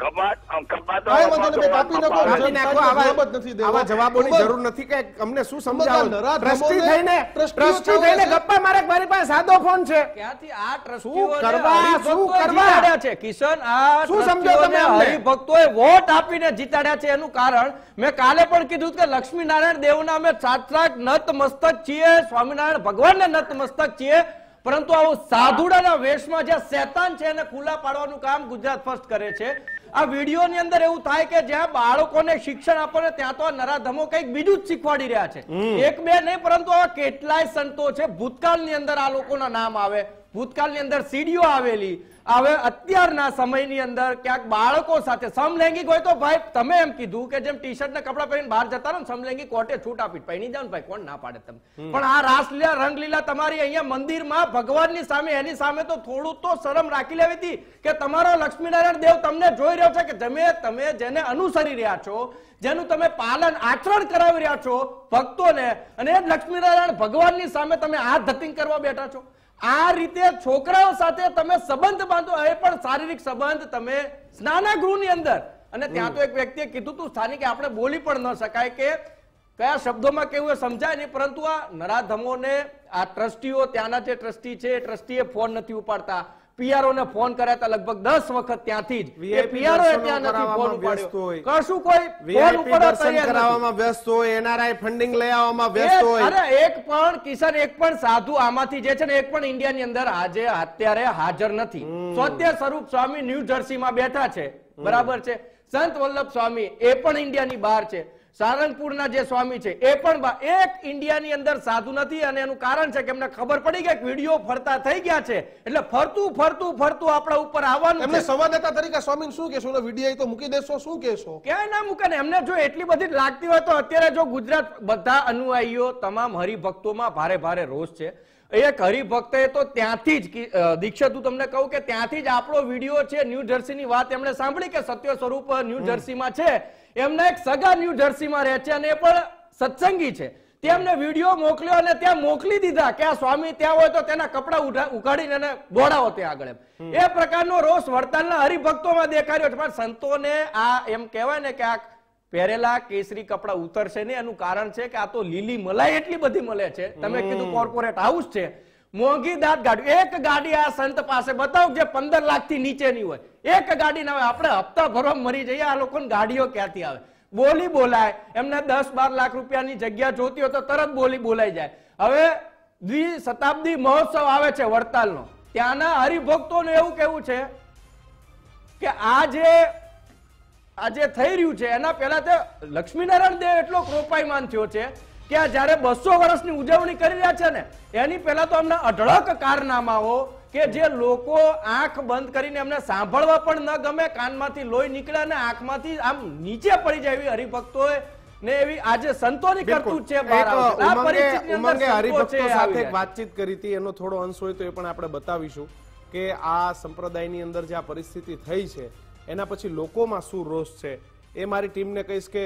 કપાત કપાતો કાંઈ વાંધો નહીં, કપાતો કાપી નાખો. કપાતો. કાપી નાખો આવા જવાબ જ નથી દેવો. આવા જવાબોની ઉમર- જરૂર નથી કે અમને શું ઉમર આ સમજાવો નરાધમોને ટ્રસ્ટી થઈને ટ્રસ્ટીઓ ટ્રસ્ટી ચાલે થઈને છે. ગપ્પા મારે મારી પાસે સાદો ફોન છે ક્યાંથી આ ટ્રસ્ટીઓને કરવા? હરિભક્તોએ શું કરવા? જીતાડ્યા છે કિશન આ શું સમજો તમે ટ્રસ્ટીઓને અમને? હરિભક્તોએ વોટ આપીને જીતાડ્યા છે એનું કારણ મેં કાલે પણ કીધું કે લક્ષ્મીનારાયણ દેવના અમે સાત્રાક નત મસ્તક છીએ સ્વામિનારાયણ ભગવાનને નત મસ્તક છીએ પરંતુ આવું સાધુડાના વેશમાં જ્યાં શેતાન છે એને ખુલ્લા પાડવાનું કામ ગુજરાત ફર્સ્ટ કરે છે આ વિડીયોની અંદર એવું થાય કે જ્યાં બાળકોને શિક્ષણ આપો ને ત્યાં તો આ નરાધમો કંઈક બીજું જ શીખવાડી રહ્યા છે. એક બે નહીં પરંતુ આવા કેટલાય સંતો છે ભૂતકાળની અંદર આ લોકોના નામ આવે ભૂતકાળની અંદર સીડીઓ આવેલી હવે અત્યારના સમયની અંદર ક્યાંક બાળકો સાથે સમલૈંગિક હોય તો ભાઈ તમે એમ કીધું કે જેમ ટી શર્ટ ને કપડા પહેરીને બહાર જતા ને સમલૈંગિક કોર્ટે છૂટ આપી પહેરી જાવ ભાઈ કોણ ના પાડે તમે પણ આ રાસલીલા રંગલીલા તમારી અહીંયા મંદિરમાં ભગવાનની સામે એની સામે તો થોડું તો શરમ રાખી લેવી હતી કે તમારો લક્ષ્મીનારાયણ દેવ તમને જોઈ રહ્યો છે કે તમે તમે જેને અનુસરી રહ્યા છો જેનું તમે પાલન આચરણ કરાવી રહ્યા છો ભક્તોને અને એ જ લક્ષ્મીનારાયણ ભગવાનની સામે તમે હાથ ધતિંગ કરવા બેઠા છો. આ રીતે છોકરાઓ સાથે તમે સંબંધ બાંધો, એ પણ શારીરિક સંબંધ, તમે સ્નાનાગૃહની અંદર. અને ત્યાં તો એક વ્યક્તિએ કીધું તું, સ્થાનિકે આપણે બોલી પણ ન શકાય કે કયા શબ્દોમાં કેવું એ સમજાય નહીં, પરંતુ આ નરાધમોને, આ ટ્રસ્ટીઓ, ત્યાંના જે ટ્રસ્ટી છે, એ ટ્રસ્ટીએ ફોન નથી ઉપાડતા. પીઆરઓ ને ફોન કર્યા હતા લગભગ દસ વખત ત્યાંથી જ. પીઆરઓ ત્યાં નથી ફોન ઉપાડ્યો. કશું કોઈ ફોન ઉપાડવા કરાવવામાં વ્યસ્ત હોય એનઆરઆઈ ફંડિંગ લઈ આવવામાં વ્યસ્ત એક- હોય. અરે એક પણ કિશન એક પણ સાધુ આમાંથી જે છે ને એક પણ ઇન્ડિયા ની અંદર આજે અત્યારે હાજર નથી. સત્ય સ્વરૂપ સ્વામી ન્યૂ જર્સીમાં બેઠા છે. બરાબર છે? સંત વલ્લભ સ્વામી એ પણ ઇન્ડિયા ની બહાર છે. સારંગપુરના જે સ્વામી છે એ પણ એક ઇન્ડિયાની અંદર સાધુ નથી અને એનું કારણ છે કે એમને ખબર પડી કે વીડિયો ફરતા થઈ ગયા છે. એટલે ફરતું ફરતું ફરતું આપણા ઉપર આવવાનું એમને સંવાદદાતા તરીકે સ્વામી શું કહેશો? વીડિયો તો મૂકી દેશો શું કહેશો? ક્યાંય ના મૂકે ને એમને જો એટલી બધી લાગતી હોય તો અત્યારે જો ગુજરાત બધા અનુયાયીઓ તમામ હરિભક્તોમાં ભારે ભારે રોષ છે. એક હરિભક્તે તો ત્યાંથી જ દીક્ષિત હું તમને કહું કે ત્યાંથી જ આપણો વીડિયો છે ન્યૂ જર્સીની વાત એમણે સાંભળી કે સત્ય સ્વરૂપ ન્યૂ જર્સીમાં છે. એમના એક સગા ન્યૂ જર્સીમાં રહે છે અને એ પણ સત્સંગી છે. તેમને વીડિયો મોકલ્યો અને ત્યાં મોકલી દીધા કે આ સ્વામી ત્યાં હોય તો તેના કપડા ઉઘાડીને એને દોડાવો ત્યાં આગળ એ પ્રકારનો રોષ વડતાલના હરિભક્તોમાં દેખાડ્યો છે. પણ સંતોને આ એમ કહેવાય ને કે આ પહેરેલા કેસરી કપડા ઉતરશે ને એનું કારણ છે કે આ તો લીલી મલાઈ એટલી બધી મળે છે. તમે કીધું કોર્પોરેટ હાઉસ છે. મોંઘી દાંત ગાડી. એક ગાડી આ સંત પાસે બતાવો જે પંદર લાખથી નીચેની હોય. એક ગાડી ના હોય. આપણે હપ્તા ભરવા મરી જઈએ, આ લોકોને ગાડીઓ ક્યાંથી આવે? બોલી બોલાય. એમને દસ બાર લાખ રૂપિયાની જગ્યા જોતી હોય તો તરત બોલી બોલાઈ જાય. હવે દ્વિ શતાબ્દી મહોત્સવ આવે છે વડતાલનો. ત્યાંના હરિભક્તોનું એવું કેવું છે કે આ જે આ જે થઈ રહ્યું છે, એના પહેલા તે લક્ષ્મીનારાયણ દેવ એટલો કૃપાયમાન થયો છે કે આ જ્યારે બસો વર્ષની ઉજવણી કરી રહ્યા છે ને એની પહેલા તો અમને અઢળક કારનામાઓ કે જે લોકો આંખ બંધ કરીને એમને સાંભળવા પણ ન ગમે કાનમાંથી લોહી નીકળે અને આંખમાંથી આમ નીચે પડી જાય એવી હરિભક્તોએ ને એવી આજે સંતોની કરતું છે હરિભક્તો સાથે. વાતચીત કરી હતી એનો થોડો અંશ હોય તો એ પણ આપણે બતાવીશું કે આ સંપ્રદાયની અંદર જે આ પરિસ્થિતિ થઈ છે એના પછી લોકોમાં શું રોષ છે એ મારી ટીમને કહીશ કે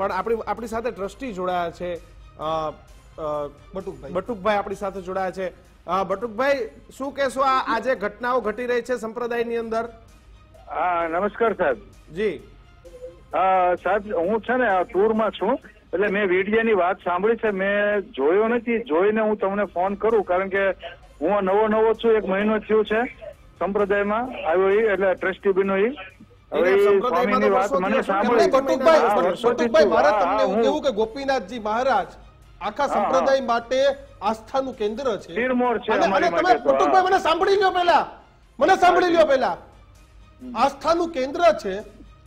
પણ આપણી આપણી સાથે ટ્રસ્ટી જોડાયા છે બટુકભાઈ. બટુકભાઈ આપણી સાથે જોડાયા છે. અ, બટુકભાઈ શું કહેશો આ આજે ઘટનાઓ ઘટી રહી છે સંપ્રદાયની અંદર? હા નમસ્કાર સાહેબ. જી. હા સાહેબ હું છે ને આ ટૂરમાં છું એટલે મેં વિડીયોની વાત સાંભળી છે મેં જોયો નથી જોઈને હું તમને ફોન કરું કારણ કે હું નવો નવો છું એક મહિનો થયો છે સંપ્રદાયમાં આવ્યો એટલે ટ્રસ્ટી બન્યો ગોપીનાથજી મહારાજ આખા સંપ્રદાય માટે આસ્થાનું કેન્દ્ર છે. અને- તમે. મને સાંભળી લ્યો પેલા મને સાંભળી લ્યો પહેલા. આસ્થાનું કેન્દ્ર છે.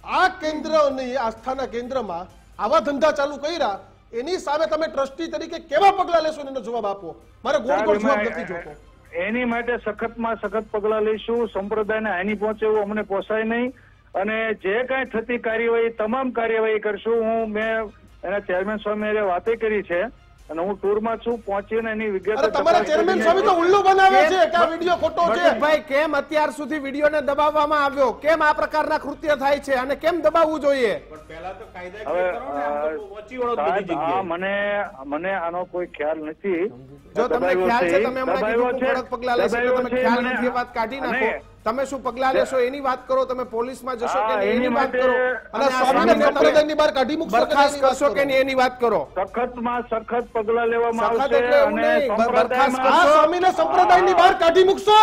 આ કેન્દ્રની આસ્થાના કેન્દ્રમાં આવા ધંધા ચાલુ કર્યા. એની સામે તમે ટ્રસ્ટી તરીકે કેવા પગલા લેશો એનો જવાબ આપો. મારે ગોળ ગોળ જવાબ નથી જોતો. એની માટે સખતમાં સખત પગલા લઈશું. સંપ્રદાયને હાની પહોંચે એવું અમને પોસાય નહીં. અને જે કાંઈ થતી કાર્યવાહી તમામ કાર્યવાહી કરશું. હું મેં એના ચેરમેન સ્વામી વાતે કરી છે અને હું ટૂરમાં છું પહોંચીને એની વિગત તમારા ચેરમેન સ્વામી તો ઉલ્લુ બનાવે છે કે આ વીડિયો ખોટો છે? ભાઈ કેમ અત્યાર સુધી વિડીયોને દબાવવામાં આવ્યો? કેમ આ પ્રકારના કૃત્ય થાય છે? અને કેમ દબાવવું જોઈએ? સાહેબ, આ મને મને આનો કોઈ ખ્યાલ નથી. જો તમને ખ્યાલ છે તમે હમણાં કીધું કડક પગલા લેશો તમે ખ્યાલ નથી વાત કાઢી નાખો. તમે શું પગલા લેશો એની વાત કરો તમે પોલીસમાં જશો કે એની વાત કરો. અને સ્વામીને સંપ્રદાયની બહાર કાઢી મૂકશો કે બરખાસ્ત એની વાત કરશો કે કરો. નહીં એની વાત કરો. સખતમાં સખત પગલા લેવામાં આવશે એટલે અને બરખાસ્ત આ સ્વામીને સંપ્રદાયની બહાર કાઢી મૂકશો.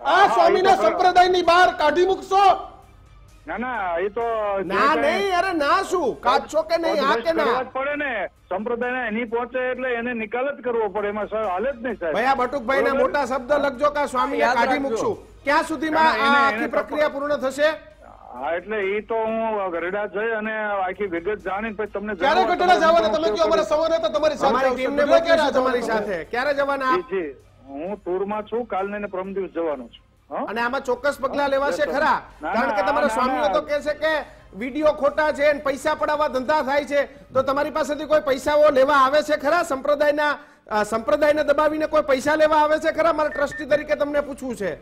આ સ્વામીને ખરો. સંપ્રદાયની બહાર કાઢી મૂકશો. ના ના એ તો ના નહીં અરે ના શું? કાચો કે નહીં આ કે ના? પડે ને સંપ્રદાયને એની પહોંચે એટલે એને નિકાલ જ કરવો પડે એમાં સર હાલે જ નહીં સાહેબ. ભયા બટુકભાઈ ના મોટા શબ્દ લખજો કે સ્વામી કાઢી મૂકશું. ક્યાં સુધીમાં આ આખી પ્રક્રિયા પૂર્ણ થશે? હા એટલે એ તો હું ગરડા જઈ અને આખી વિગત જાણી પછી તમને ક્યારે ગઢડા જવાના? તમે કયો અમારા સવારે હતા તમારી સાથે ટીમને ગઢડા તમારી જવાના? સાથે? ક્યારે જવાના? જી. હું ટૂરમાં છું કાલને ને પરમ દિવસ જવાનું છું? અને આમાં ચોક્કસ પગલા લેવાશે ખરા. કારણ કે તમારા સ્વામીઓ તો. કહે છે કે વીડિયો ખોટા છે પૈસા પડાવવા ધંધા થાય છે તો તમારી પાસેથી કોઈ પૈસાઓ લેવા આવે છે ખરા? સંપ્રદાયના સંપ્રદાયને દબાવીને કોઈ પૈસા લેવા આવે છે ખરા? મારા ટ્રસ્ટી તરીકે તમને પૂછવું છે.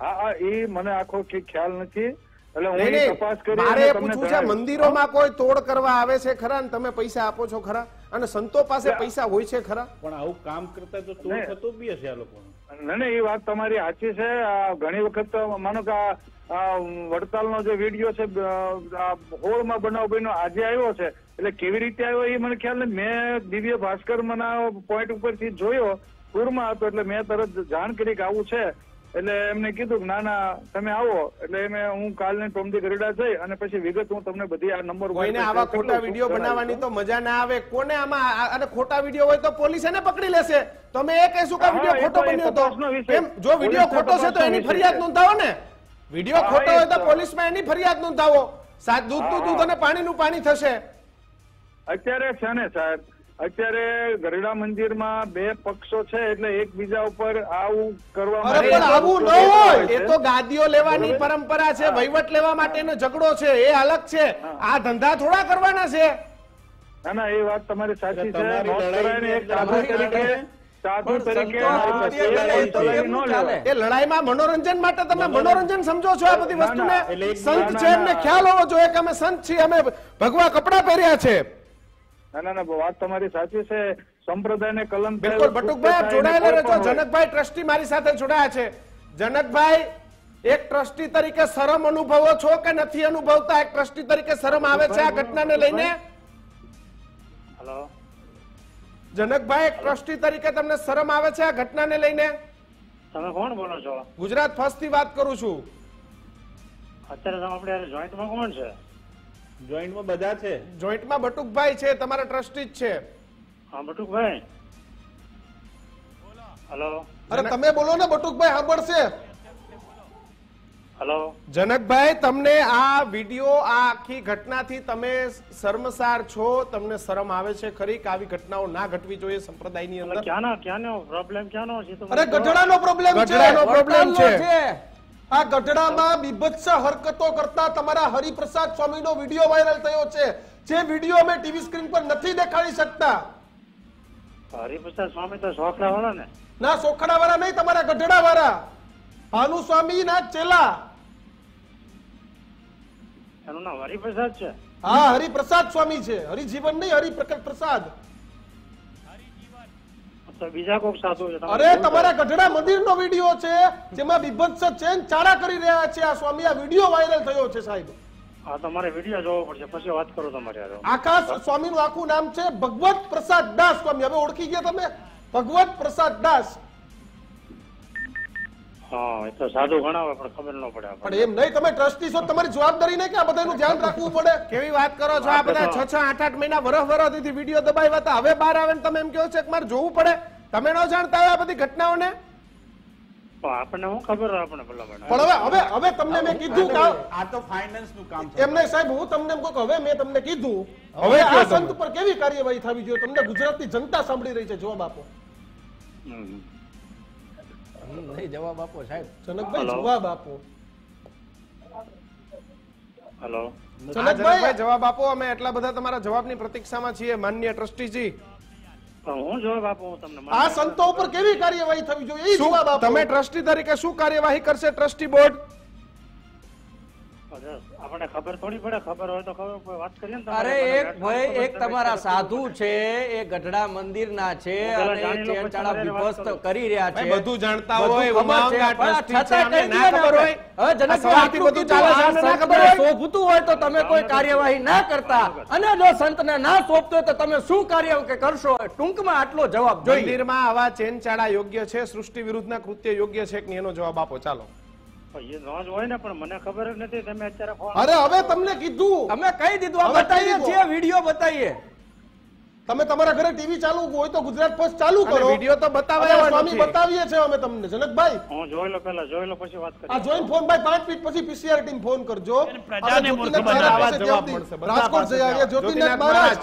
હા હા એ મને આખો કે ખ્યાલ નથી. એટલે હું નહીં ઈ નહીં. તપાસ કરી મારે પૂછવું છે મંદિરોમાં કોઈ તોડ કરવા આવે છે ખરા? ને તમે પૈસા આપો છો ખરા? અને સંતો પાસે પૈસા હોય છે ખરા? પણ આવું કામ કરતા તો તોડ. થતો બી હશે આ લોકોને. ના ના, એ વાત તમારી સાચી છે. ઘણી વખત માનો કે વડતાલનો જે વીડિયો છે હોળમાં બનાવ બન્યો, આજે આવ્યો છે. એટલે કેવી રીતે આવ્યો એ મને ખ્યાલ નથી. મેં દિવ્ય ભાસ્કર મના પોઈન્ટ ઉપરથી જોયો, પૂરમાં હતો, એટલે મેં તરત જાણ કરી કે આવું છે. એટલે એમને કીધું ના ના તમે આવો. એટલે મેં હું કાલને ટોમદી ગરડા જઈ અને પછી વિગત હું તમને બધી આ નંબર કોઈને આવા ખોટા વીડિયો બનાવવાની તો મજા ના આવે. કોને આમાં અને ખોટા વીડિયો હોય તો પોલીસ એને પકડી લેશે. તમે એ કહેશું કે વીડિયો ખોટો બન્યો તો. એમ જો વીડિયો ખોટો છે તો એની ફરિયાદ. નોંધાવો ને. વીડિયો ખોટો હોય તો પોલીસ પોલીસમાં એની ફરિયાદ નોંધાવો. સાત દૂધનું દૂધ. અને પાણીનું પાણી થશે. અત્યારે છે ને સાહેબ અત્યારે ગરડા મંદિરમાં બે પક્ષો છે એટલે એકબીજા ઉપર આવું કરવા માટે- આવું ન હોય. એ તો ગાદીઓ લેવાની પરંપરા છે વહીવટ લેવા માટેનો ઝઘડો છે એ અલગ છે. આ ધંધા થોડા કરવાના છે. ના ના એ વાત તમારી સાચી છે. લડાઈમાં મનોરંજન માટે તમે મનોરંજન. સમજો છો આ બધી વસ્તુને? સંત છે એમને ખ્યાલ હોવો જોઈએ કે અમે સંત છીએ અમે ભગવા કપડા પહેર્યા છે. ના ના ના વાત તમારી સાચી છે. સંપ્રદાયને કલમ બિલકુલ બટુકભાઈ આપ જોડાયેલા રહેજો. જનકભાઈ ટ્રસ્ટી મારી સાથે જોડાયા છે. જનકભાઈ એક ટ્રસ્ટી તરીકે શરમ અનુભવો છો કે નથી અનુભવતા? એક ટ્રસ્ટી તરીકે શરમ આવે છે આ ઘટનાને લઈને? હેલો. જનકભાઈ એક ટ્રસ્ટી તરીકે તમને શરમ આવે છે આ ઘટનાને લઈને? તમે કોણ બોલો છો? ગુજરાત ફર્સ્ટથી વાત કરું છું. અત્યારે આપણે જોઈન્ટમાં કોણ છે? જોઈન્ટમાં બધા છે? જોઈન્ટમાં બટુકભાઈ છે તમારા ટ્રસ્ટી જ છે. હા બટુકભાઈ. હેલો અરે તમે બોલો ને બટુકભાઈ સાંભળશે હેલો જનકભાઈ તમને આ વીડિયો આ આખી ઘટનાથી તમે શર્મસાર છો તમને શરમ આવે છે ખરી કે આવી ઘટનાઓ ના ઘટવી જોઈએ સંપ્રદાયની અંદર? ક્યાંનો ક્યાંનો પ્રોબ્લેમ ક્યાંનો છે અરે ગઢડાનો પ્રોબ્લેમ છે. ગઢડાનો પ્રોબ્લેમ છે. આ ગઢડામાં બીભત્સ હરકતો કરતા તમારા હરિપ્રસાદ સ્વામીનો વીડિયો વાયરલ થયો છે. જે વીડિયો અમે ટીવી સ્ક્રીન પર નથી દેખાડી શકતા. હરિપ્રસાદ સ્વામી તો સોખડા વાળા ને. ના સોખડા વાળા નહીં તમારા ગઢડા વાળા ભાનુ સ્વામી ના ચેલા. એનું નામ હરિપ્રસાદ છે? હા હરિપ્રસાદ સ્વામી છે. હરિજીવન નહીં હરિપ્રકાશ પ્રસાદ. બીજા કોક સાધુ છે. અરે તમારા ગઢડા મંદિરનો વીડિયો છે જેમાં બીભત્સ ચેન ચાળા કરી રહ્યા છે. આ સ્વામી આ વીડિયો વાયરલ થયો છે સાહેબ. હા તમારે વીડિયો જોવો પડશે. પછી વાત કરો તમારે આકાશ સ્વામીનું આખું નામ છે ભગવત પ્રસાદ દાસ સ્વામી. હવે ઓળખી ગયા તમે? ભગવત પ્રસાદ દાસ. હા એ તો સાધુ ગણાવે પણ ખબર ન પડે પણ એમ નહીં તમે ટ્રસ્ટી છો તમારી જવાબદારી નહીં કે આ બધાનું ધ્યાન રાખવું પડે? કેવી વાત કરો છો? આ બધા છ છ આઠ આઠ મહિના વરસથી વીડિયો દબાવ્યા હતા. હવે બહાર આવે ને તમે એમ કહો છો કે મારે જોવું પડે. તમે ન જાણતા આ બધી ઘટનાઓને? આપણને શું ખબર આપણે પણ હવે હવે હવે તમને મેં કીધું આ- આ તો ફાઇનાન્સનું કામ છે. સાહેબ હું તમને એમ કહું કે હવે મેં તમને કીધું. હવે આ સંત પર કેવી કાર્યવાહી થવી જોઈએ? તમને ગુજરાતની જનતા સાંભળી રહી છે. જવાબ આપો. નહીં જવાબ આપો સાહેબ. જનકભાઈ જવાબ આપો. હેલો. જનકભાઈ જવાબ આપો. અમે એટલા બધા તમારા જવાબની પ્રતીક્ષામાં છીએ માન્ય ટ્રસ્ટીજી. પણ હું જવાબ આપું તમને આ સંતો ઉપર કેવી કાર્યવાહી થવી જોઈએ? એ જવાબ આપો. તમે ટ્રસ્ટી તરીકે શું કાર્યવાહી કરશે ટ્રસ્ટી બોર્ડ? આપણને ખબર થોડી પડે ખબર હોય તો ખબર વાત કરીએ ને અરે એક ભાઈ એક તમારા સાધુ છે એ ગઢડા મંદિરના છે અને ચેનચાળા વિભસ્ત કરી. રહ્યા છે. બધું જાણતા હોય, ના ખબર હોય. હવે જનકભાઈ બધું ચાલે છે, ના ખબર હોય. શોભતું હોય તો તમે કોઈ કાર્યવાહી ના કરતા. અને જો સંતને ના શોભતું તો તમે શું કાર્ય કે કરશો? ટૂંકમાં આટલો જવાબ જોઈએ. મંદિરમાં આવા ચેનચાળા યોગ્ય છે સૃષ્ટિ વિરુદ્ધના કૃત્ય યોગ્ય છે કે એનો જવાબ આપો ચાલો. અરે હવે તમને કીધું. અમે કઈ દીધું બતાવીએ છીએ વીડિયો બતાવીએ. તમે તમારા ઘરે ટીવી ચાલુ હોય તો ગુજરાત ફર્સ્ટ ચાલુ કરો. વીડિયો તો બતાવે સ્વામી બતાવીએ છે અમે તમને. જનકભાઈ હું જોઈ લો પહેલા જોઈ લો પછી વાત આ જોઈન ફોન ભાઈ 5 મિનિટ પછી પીસીઆર ટીમ ફોન કરજો. પ્રજાને બનાવવા જવાબ મળશે. રાજકોટ જઈ આવ્યા. જ્યોતિનાથ મહારાજ.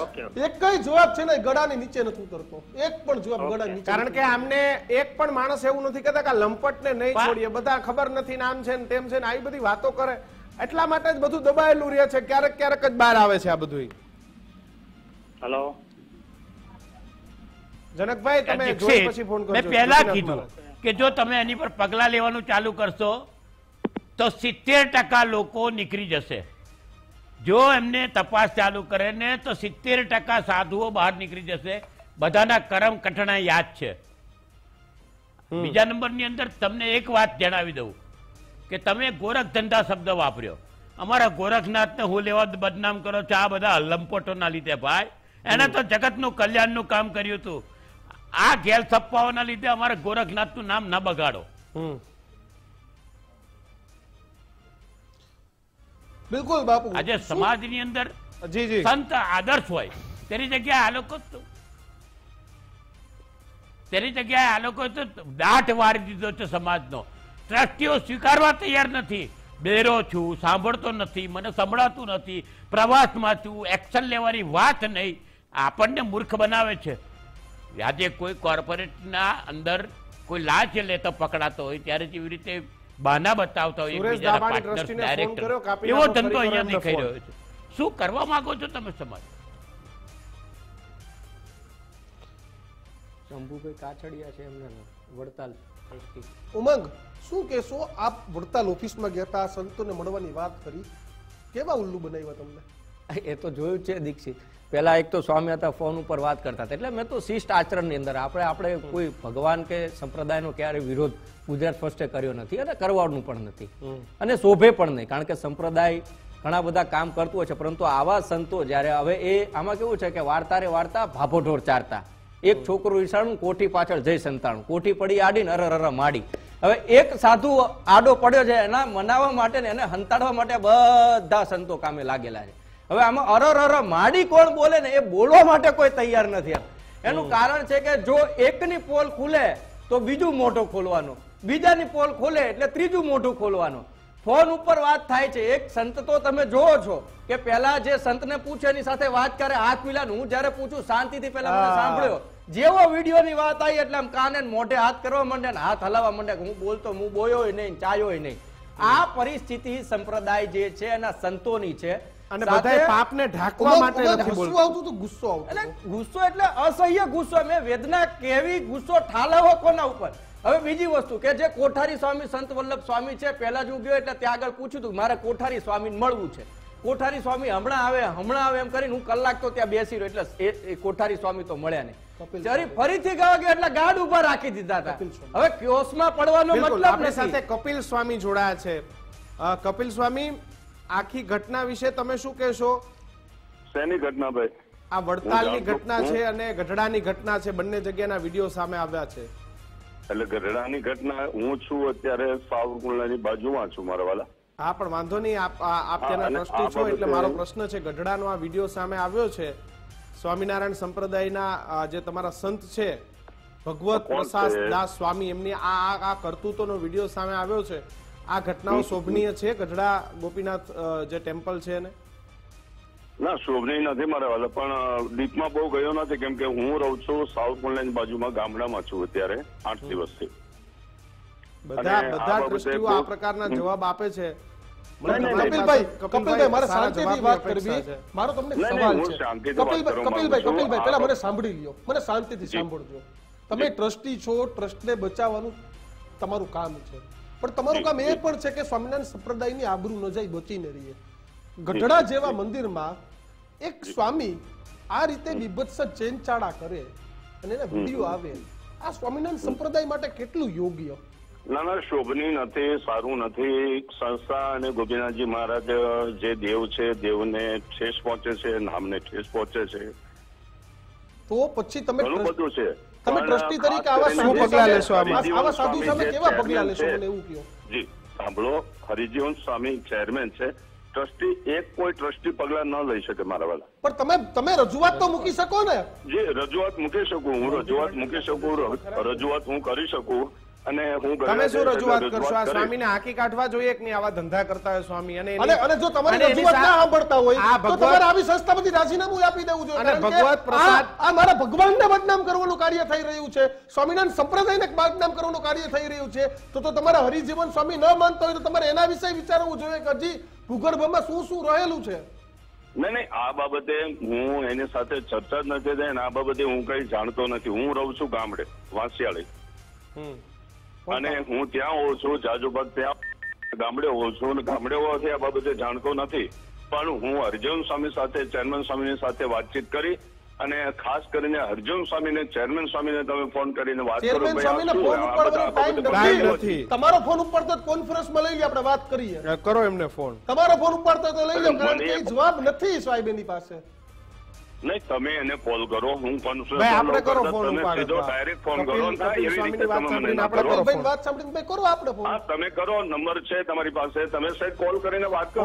એક કઈ જવાબ છે ને ગળાની નીચે નથી ઉતરતો. એક પણ જવાબ ગળાની નીચે કારણ કે આમને એક પણ માણસ એવું નથી કહેતા કે લંપટને નહીં છોડીએ. બધા ખબર નથી નામ આમ છે ને તેમ છે ને આવી બધી વાતો કરે. એટલા માટે જ બધું દબાયેલું રહે છે. ક્યારેક ક્યારેક જ બહાર આવે છે આ બધું હલો જનકભાઈ તમે પછી ફોન કરજો. મેં પહેલા કીધું કે જો તમે એની પર પગલા લેવાનું ચાલુ કરશો તો સિત્તેર ટકા લોકો નીકળી જશે. જો એમને તપાસ ચાલુ કરે ને તો સિત્તેર ટકા સાધુઓ બહાર નીકળી જશે. બધાના કરમ કઠણા યાદ છે. બીજા નંબરની અંદર તમને એક વાત જણાવી દઉં કે તમે ગોરખ ધંધા શબ્દ વાપર્યો. અમારા ગોરખનાથને હું લેવા બદનામ કરો છો? આ બધા લંપટોના લીધે ભાઈ. એને તો જગતનું કલ્યાણનું કામ કર્યું હતું. આ ઘેર થપ્પાઓના લીધે અમારે ગોરખનાથનું નામ ના બગાડો. બિલકુલ બાપુ. આજે સમાજની અંદર જી જી. સંત આદર્શ હોય તેની જગ્યાએ આ લોકો તેની જગ્યાએ આ લોકો તો દાટ વારી દીધો છે સમાજનો. ટ્રસ્ટીઓ સ્વીકારવા તૈયાર નથી. બેરો છું સાંભળતો નથી મને સંભળાતું નથી. પ્રવાસમાં છું એક્શન લેવાની વાત નહીં. આપણને મૂર્ખ બનાવે છે. આજે કોઈ કોર્પોરેટના અંદર કોઈ લાંચ લેતો પકડાતો હોય ત્યારે જેવી રીતે બાના બતાવતા હોય એકબીજાના એવો ધંધો અહીંયા દેખાઈ રહ્યો છે. શું કરવા માંગો છો તમે સમાજ? શંભુભાઈ કાછડિયા છે એમને વડતાલ ઉમંગ શું કહેશો? આપ વડતાલ ઓફિસમાં ગયા હતા સંતોને મળવાની વાત કરી. કેવા ઉલ્લુ બનાવ્યા તમને? એ તો જોયું છે દીક્ષિત. પહેલા એક તો સ્વામી હતા ફોન ઉપર વાત કરતા હતા. એટલે મેં તો શિષ્ટ આચરણની અંદર આપણે આપણે કોઈ ભગવાન કે સંપ્રદાયનો ક્યારે વિરોધ ગુજરાત ફર્સ્ટે કર્યો નથી અને કરવાનું પણ નથી. અને શોભે પણ નહીં કારણ કે સંપ્રદાય ઘણા બધા કામ કરતું હોય છે પરંતુ આવા સંતો જ્યારે હવે એ આમાં કેવું છે કે વાર્તા રે વાર્તા ભાભોઢોર ચારતા. એક છોકરું વિસાણું કોઠી પાછળ જઈ સંતાણું. કોઠી પડી આડીને અર અરર માડી. હવે એક સાધુ આડો પડ્યો છે એના મનાવવા માટે ને એને હંતાડવા માટે બધા સંતો કામે લાગેલા છે. હવે આમાં અરર અર માડી કોણ બોલે ને એ બોલવા માટે કોઈ તૈયાર નથી એનું કારણ છે કે જો એકની પોલ ખુલે તો બીજું મોઢું ખોલવાનું. બીજાની પોલ ખોલે એટલે ત્રીજું મોઢું ખોલવાનું. ફોન ઉપર વાત થાય છે. એક સંત તો તમે જોવો છો કે પેલા જે સંતને પૂછે એની સાથે વાત કરે હાથ મિલાન હું જયારે પૂછું શાંતિથી પેલા મને સાંભળ્યો. જેવો વીડિયો ની વાત આવી એટલે આમ કાને મોઢે હાથ કરવા માંડે ને હાથ હલાવવા માંડે કે હું બોલતો હું બોયો નહીં ચાયો નહીં. આ પરિસ્થિતિ સંપ્રદાય જે છે એના સંતોની છે. અને બધાય પાપને ઢાંકવા માટે નથી બોલતો. આવતું તો ગુસ્સો આવતો એટલે ગુસ્સો એટલે અસહ્ય ગુસ્સો. મે વેદના કેવી ગુસ્સો ઠાલવો કોના ઉપર. હવે બીજી વસ્તુ કે જે કોઠારી સ્વામી સંત વલ્લભ સ્વામી છે પહેલા જ હું ગયો એટલે ત્યાં આગળ પૂછ્યું હતું મારે કોઠારી સ્વામીને મળવું છે. કોઠારી સ્વામી હમણાં આવે હમણાં આવે એમ કરીને હું કલાક તો ત્યાં બેસી રહ્યો એટલે કોઠારી સ્વામી તો મળ્યા નહીં. ફરીથી ગયો ગયો એટલે ગાઢ ઊભા રાખી દીધા હતા. હવે ક્યોસમાં પડવાનો મતલબ આપણી નથી. સાથે કપિલ સ્વામી જોડાયા છે. કપિલ સ્વામી આખી ઘટના વિશે તમે શું કહેશો? શેની ઘટના ભાઈ? આ વડતાલની ઘટના છે. અને ગઢડાની ઘટના છે. બંને જગ્યાના વીડિયો સામે આવ્યા છે. એટલે ગઢડાની ઘટના હું છું અત્યારે સાવરકુંડલાની બાજુમાં છું મારા વાલા. હા પણ વાંધો નહીં. આપ આપ તેના ટ્રસ્ટી છો એટલે મારો પ્રશ્ન છે. ગઢડાનો આ વીડિયો સામે આવ્યો છે. સ્વામિનારાયણ સંપ્રદાયના જે તમારા સંત છે ભગવત પ્રસાદ દાસ સ્વામી એમની આ આ- આ કરતૂતોનો વીડિયો સામે આવ્યો છે. આ ઘટનાઓ શોભનીય છે? ગઢડા ગોપીનાથ જે ટેમ્પલ છે એને? ના શોભનીય નથી મારા વાલા પણ ડીપમાં બહુ ગયો નથી કેમ કે હું રહું છું સાવરકુંડલાની બાજુમાં ગામડામાં છું અત્યારે આઠ દિવસથી. બધા બધા દ્રષ્ટિઓ આ પ્રકારના જવાબ આપે છે. મને નહીં, નહીં, તમારી કપિલભાઈ કપિલભાઈ મારે શાંતિથી વાત કરવી. મારો તમને સવાલ છે. કપિલભાઈ કપિલભાઈ કપિલભાઈ પેલા મને સાંભળી લ્યો. મને શાંતિથી સાંભળજો. તમે ટ્રસ્ટી છો ટ્રસ્ટને બચાવવાનું તમારું કામ છે. પણ તમારું કામ એ પણ છે કે સ્વામિનારાયણ સંપ્રદાયની આબરૂ ન જાય બચીને રહીએ. ગઢડા જેવા મંદિરમાં એક સ્વામી આ રીતે વિભત્સ ચેનચાળા કરે અને એના વીડિયો આવે. આ સ્વામિનારાયણ સંપ્રદાય માટે કેટલું યોગ્ય? ના ના શોભની નથી સારું નથી. સંસ્થા અને ગોપીનાથજી મહારાજ જે દેવ છે દેવને ઠેસ પહોંચે છે નામને ઠેસ પહોંચે છે. તો પછી તમે ઘણું બધું છે. તમે ટ્રસ્ટી તરીકે આવા શું પગલા લેશો આમાં? આવા સાધુ સામે કેવા પગલા લેશો મને એવું કહો? જી સાંભળો હરિજીવન સ્વામી ચેરમેન છે. ટ્રસ્ટી એક કોઈ ટ્રસ્ટી પગલા ન લઈ શકે મારા વાળા પણ તમે તમે રજૂઆત તો મૂકી શકો ને? જે રજૂઆત મૂકી શકું હું રજૂઆત મૂકી શકું રજૂઆત હું કરી શકું. અને હું તમે શું રજૂઆત કરશો? આ. સ્વામીને હાકી કાઢવા જોઈએ કે નહીં? આવા ધંધા કરતા હોય સ્વામી. અને અને અને જો તમારી રજૂઆત ના સાંભળતા હોય તો તમારે આવી સંસ્થામાંથી રાજીનામું આપી દેવું જોઈએ અને ભગવત પ્રસાદ- આ- મારા ભગવાનને બદનામ કરવાનું કાર્ય થઈ રહ્યું છે. સ્વામિનારાયણ સંપ્રદાયને બદનામ કરવાનું કાર્ય થઈ રહ્યું છે. તો તો તમારા હરિજીવન સ્વામી ન માનતા હોય તો તમારે એના વિશે વિચારવું જોઈએ કે હજી ભૂગર્ભમાં શું શું રહેલું છે? નહીં નહીં આ બાબતે હું એની સાથે ચર્ચા જ નથી થઈ આ બાબતે હું કઈ જાણતો નથી. હું રહું છું ગામડે વાંસિયાળી. હમ. અને હું ત્યાં હોઉં છું જાજુબાગ ત્યાં. ગામડે હોઉં છું ગામડે હોવાથી આ બાબતે જાણતો નથી. પણ હું અર્જુન સ્વામી સાથે ચેરમેન સ્વામીની સાથે વાતચીત કરી અને ખાસ કરીને અર્જુન સ્વામીને ચેરમેન સ્વામીને તમે ફોન કરીને વાત કરો. તમારો ફોન ઉપાડતો કોન્ફરન્સમાં લઈ લે આપણે વાત કરીએ. કરો એમને ફોન. તમારો ફોન ઉપાડતો તો લઈ લો કારણ કે જવાબ નથી સાહેબ એની પાસે. નહીં તમે એને કોલ કરો હું આપણે કરો ફોન સીધો ડાયરેક્ટ ફોન કરો એવી રીતે તમે મને કરો. કરો. વાત સાંભળીને કરો આપણે ફોન હા તમે કરો નંબર છે તમારી પાસે તમે સાહેબ કોલ કરીને વાત કરો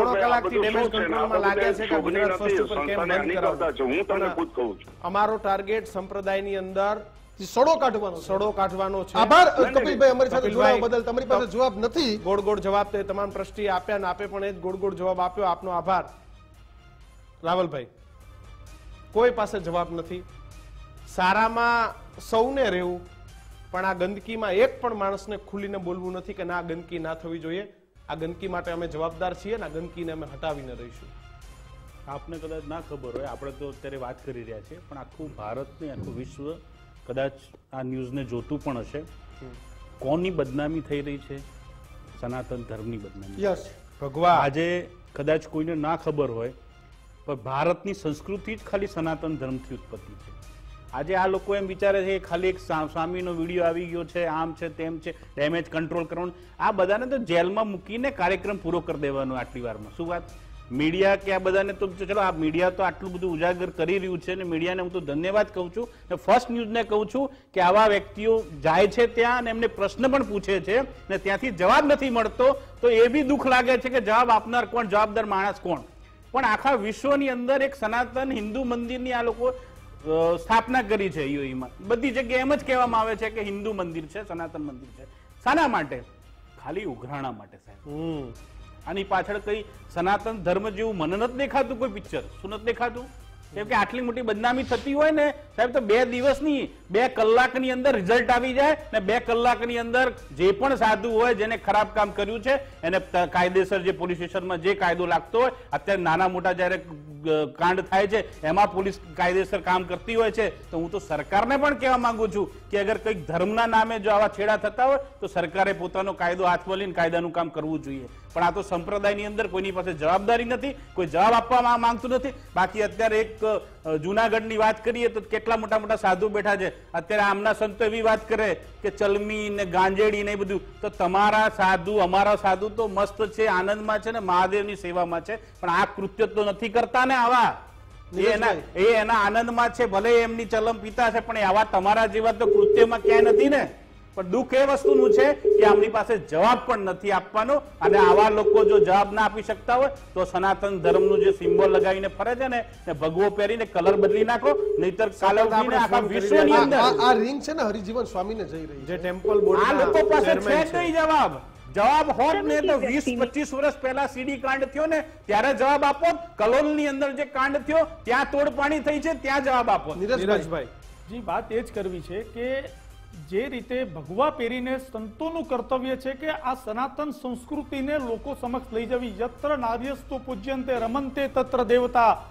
હું તમને ખુદ કહું છું. અમારો ટાર્ગેટ સંપ્રદાયની અંદર સડો કાઢવાનો સડો કાઢવાનો છે. આભાર. કપિલભાઈ અમારી સાથે જોડાવા બદલ તમારી પાસે જવાબ નથી. ગોળ ગોળ જવાબ તે તમામ ટ્રસ્ટી આપ્યા ને આપે પણ એ જ ગોળ ગોળ જવાબ આપ્યો. આપનો આભાર. રાવલભાઈ. કોઈ પાસે જવાબ નથી. સારામાં સૌને રહેવું પણ આ ગંદકીમાં એક પણ માણસને ખુલીને બોલવું નથી કે ના આ ગંદકી ના થવી જોઈએ. આ ગંદકી માટે અમે જવાબદાર છીએ ને આ ગંદકીને અમે હટાવીને રહીશું. આપને કદાચ ના ખબર હોય આપણે તો અત્યારે વાત કરી રહ્યા છીએ પણ આખું ભારત ને આખું વિશ્વ કદાચ આ ન્યૂઝને જોતું પણ હશે. કોની બદનામી થઈ રહી છે? સનાતન ધર્મની બદનામી. યસ. ભગવાન. આજે કદાચ કોઈને ના ખબર હોય પણ ભારતની સંસ્કૃતિ જ ખાલી સનાતન ધર્મથી ઉત્પત્તિ છે. આજે આ લોકો એમ વિચારે છે કે ખાલી એક સ્વામીનો વીડિયો આવી ગયો છે, આમ છે, તેમ છે ડેમેજ કંટ્રોલ કરવાનું. આ બધાને તો જેલમાં મૂકીને કાર્યક્રમ પૂરો કરી દેવાનો આટલી વારમાં. શું વાત? મીડિયા કે આ બધાને તો ચલો, આ મીડિયા તો આટલું બધું ઉજાગર કરી રહ્યું છે અને મીડિયાને હું તો ધન્યવાદ કહું છું ને ફર્સ્ટ ન્યૂઝને કહું છું કે આવા વ્યક્તિઓ જાય છે ત્યાં અને એમને પ્રશ્ન પણ પૂછે છે ને ત્યાંથી જવાબ નથી મળતો તો એ બી દુઃખ લાગે છે કે જવાબ આપનાર કોણ? જવાબદાર માણસ કોણ? પણ આખા વિશ્વની અંદર એક સનાતન હિન્દુ મંદિરની આ લોકો સ્થાપના કરી છે યુએઈમાં. બધી જગ્યાએ એમ જ કહેવામાં આવે છે કે હિન્દુ મંદિર છે સનાતન મંદિર છે. શાના માટે? ખાલી ઉઘરાણા માટે સાહેબ. આની પાછળ કઈ સનાતન ધર્મ જેવું મને નથી દેખાતું કોઈ પિક્ચર શું નથી દેખાતું? કેમ કે આટલી મોટી બદનામી થતી હોય ને સાહેબ તો બે દિવસની બે કલાકની અંદર રિઝલ્ટ આવી જાય ને બે કલાકની અંદર જે પણ સાધુ હોય જેને ખરાબ કામ કર્યું છે, એને કાયદેસર જે પોલીસ સ્ટેશનમાં જે કાયદો લાગતો હોય, અત્યારે નાના મોટા જ્યારે કાંડ થાય છે, એમાં પોલીસ કાયદેસર કામ કરતી હોય છે, તો હું તો સરકારને પણ કહેવા માંગુ છું કે અગર કંઈક ધર્મના નામે જો આવા છેડા થતા હોય, તો સરકારે પોતાનો કાયદો હાથમાં લઈને કાયદાનું કામ કરવું જોઈએ. પણ આ તો સંપ્રદાયની અંદર કોઈની પાસે જવાબદારી નથી, કોઈ જવાબ આપવા માંગતું નથી. બાકી અત્યારે એક જુનાગઢની વાત કરીએ તો કેટલા મોટા મોટા સાધુ બેઠા છે. અત્યારે આમના સંતો એવી વાત કરે કે ચલમી ને ગાંજેડી ને એ બધું. તો તમારા સાધુ અમારા સાધુ તો મસ્ત છે આનંદમાં છે ને મહાદેવની સેવામાં છે. પણ આ કૃત્ય તો નથી કરતા ને આવા. એના એ એના આનંદમાં છે ભલે એમની ચલમ પિતા છે પણ આવા તમારા જેવા તો કૃત્યમાં ક્યાંય નથી ને? પણ દુઃખ એ વસ્તુનું છે કે આમની પાસે જવાબ પણ નથી આપવાનો અને આવા લોકો જો જવાબ ના આપી શકતા હોય તો સનાતન ધર્મનું જે સિમ્બોલ લગાવીને ફરે છે ને એ ભગવો પહેરીને કલર બદલી નાખો નહીતર કાલે ઉઠીને આખા વિશ્વની અંદર. આ રિંગ છે ને હરિજીવન સ્વામીને જઈ રહી છે. ટેમ્પલ આ લોકો પાસે છે બોર્ડ જ નહીં જવાબ. જવાબ હોત ને તો વીસ પચીસ વર્ષ પહેલા સીડી કાંડ થયો ને ત્યારે જવાબ આપો. કલોલની અંદર જે કાંડ થયો ત્યાં તોડ પાણી થઈ છે ત્યાં જવાબ આપો. નીરજભાઈ જી વાત એ જ કરવી છે કે જે રીતે ભગવા પહેરીને સંતોનું કર્તવ્ય છે કે આ સનાતન સંસ્કૃતિને લોકો સમક્ષ લઈ જવી. યત્ર નાર્યસ્તુ પૂજ્યંતે, રમંતે તત્ર દેવતા.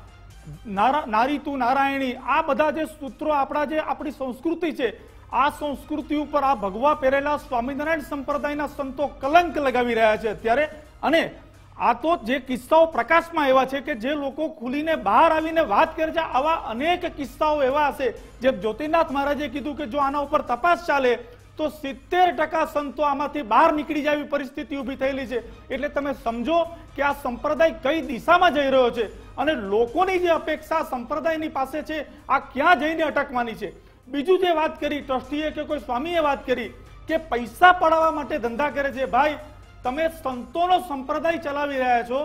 નારા- તું નારાયણી. આ બધા જે સૂત્રો આપણા જે આપણી સંસ્કૃતિ છે, આ સંસ્કૃતિ ઉપર આ ભગવા પહેરેલા સ્વામિનારાયણ સંપ્રદાયના સંતો કલંક લગાવી રહ્યા છે અત્યારે. અને આ તો જે કિસ્સાઓ પ્રકાશમાં એવા છે કે જે લોકો ખુલીને બહાર આવીને વાત કરે છે, આવા અનેક કિસ્સાઓ એવા હશે. જે જ્યોતિનાથ મહારાજે કીધું કે જો આના ઉપર તપાસ ચાલે, તો સિત્તેર ટકા સંતો આમાંથી બહાર નીકળી જાય એવી પરિસ્થિતિ ઊભી થયેલી છે. એટલે તમે સમજો કે આ સંપ્રદાય કઈ દિશામાં જઈ રહ્યો છે અને લોકોની જે અપેક્ષા સંપ્રદાયની પાસે છે, આ ક્યાં જઈને અટકવાની છે? બીજું જે વાત કરી, ટ્રસ્ટીએ કે કોઈ સ્વામીએ વાત કરી કે પૈસા પડાવવા માટે ધંધા કરે છે, ભાઈ તમે સંતોનો સંપ્રદાય ચલાવી રહ્યા છો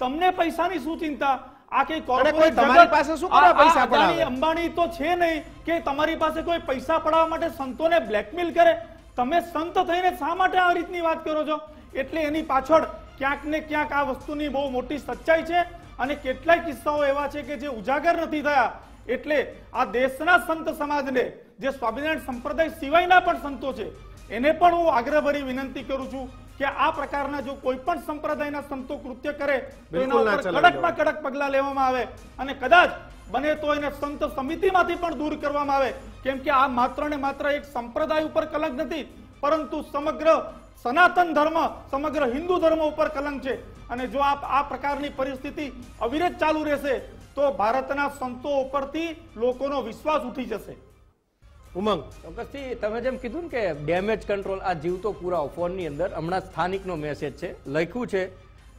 તમને પૈસાની શું ચિંતા? આ કઈ કોર્પોરેટ તમારી પાસે શું કરવા પૈસા પડાવે? અંબાણી તો છે નહીં કે તમારી પાસે કોઈ પૈસા પડાવવા માટે સંતોને બ્લેકમેલ કરે. તમે સંત થઈને શા માટે આ રીતની વાત કરો છો? એટલે એની પાછળ ક્યાંક ને ક્યાંક આ વસ્તુની બહુ મોટી સચ્ચાઈ છે અને કેટલાય કિસ્સાઓ એવા છે કે જે ઉજાગર નથી થયા. એટલે આ દેશના સંત સમાજને જે સ્વામિનારાયણ સંપ્રદાય સિવાયના પણ સંતો છે એને પણ હું આગ્રહભરી વિનંતી કરું છું કે આ પ્રકારના જો કોઈ પણ સંપ્રદાયના સંતો કૃત્ય કરે તો એના ઉપર કડકમાં કડક પગલા લેવામાં આવે. અને કદાચ બને તો એને સંત સમિતિમાંથી પણ દૂર કરવામાં આવે. કેમ કે આ માત્ર ને માત્ર એક સંપ્રદાય ઉપર કલંક નથી પરંતુ સમગ્ર સનાતન ધર્મ સમગ્ર હિન્દુ ધર્મ ઉપર કલંક છે. અને જો આ આ પ્રકારની પરિસ્થિતિ અવિરત ચાલુ રહેશે તો ભારતના સંતો ઉપરથી લોકોનો વિશ્વાસ ઉઠી જશે. ઉમંગ. ચોક્કસથી તમે જેમ કીધું ને કે ડેમેજ કંટ્રોલ આ જીવતો પુરાવો ફોનની અંદર. હમણાં સ્થાનિકનો મેસેજ છે. લખ્યું છે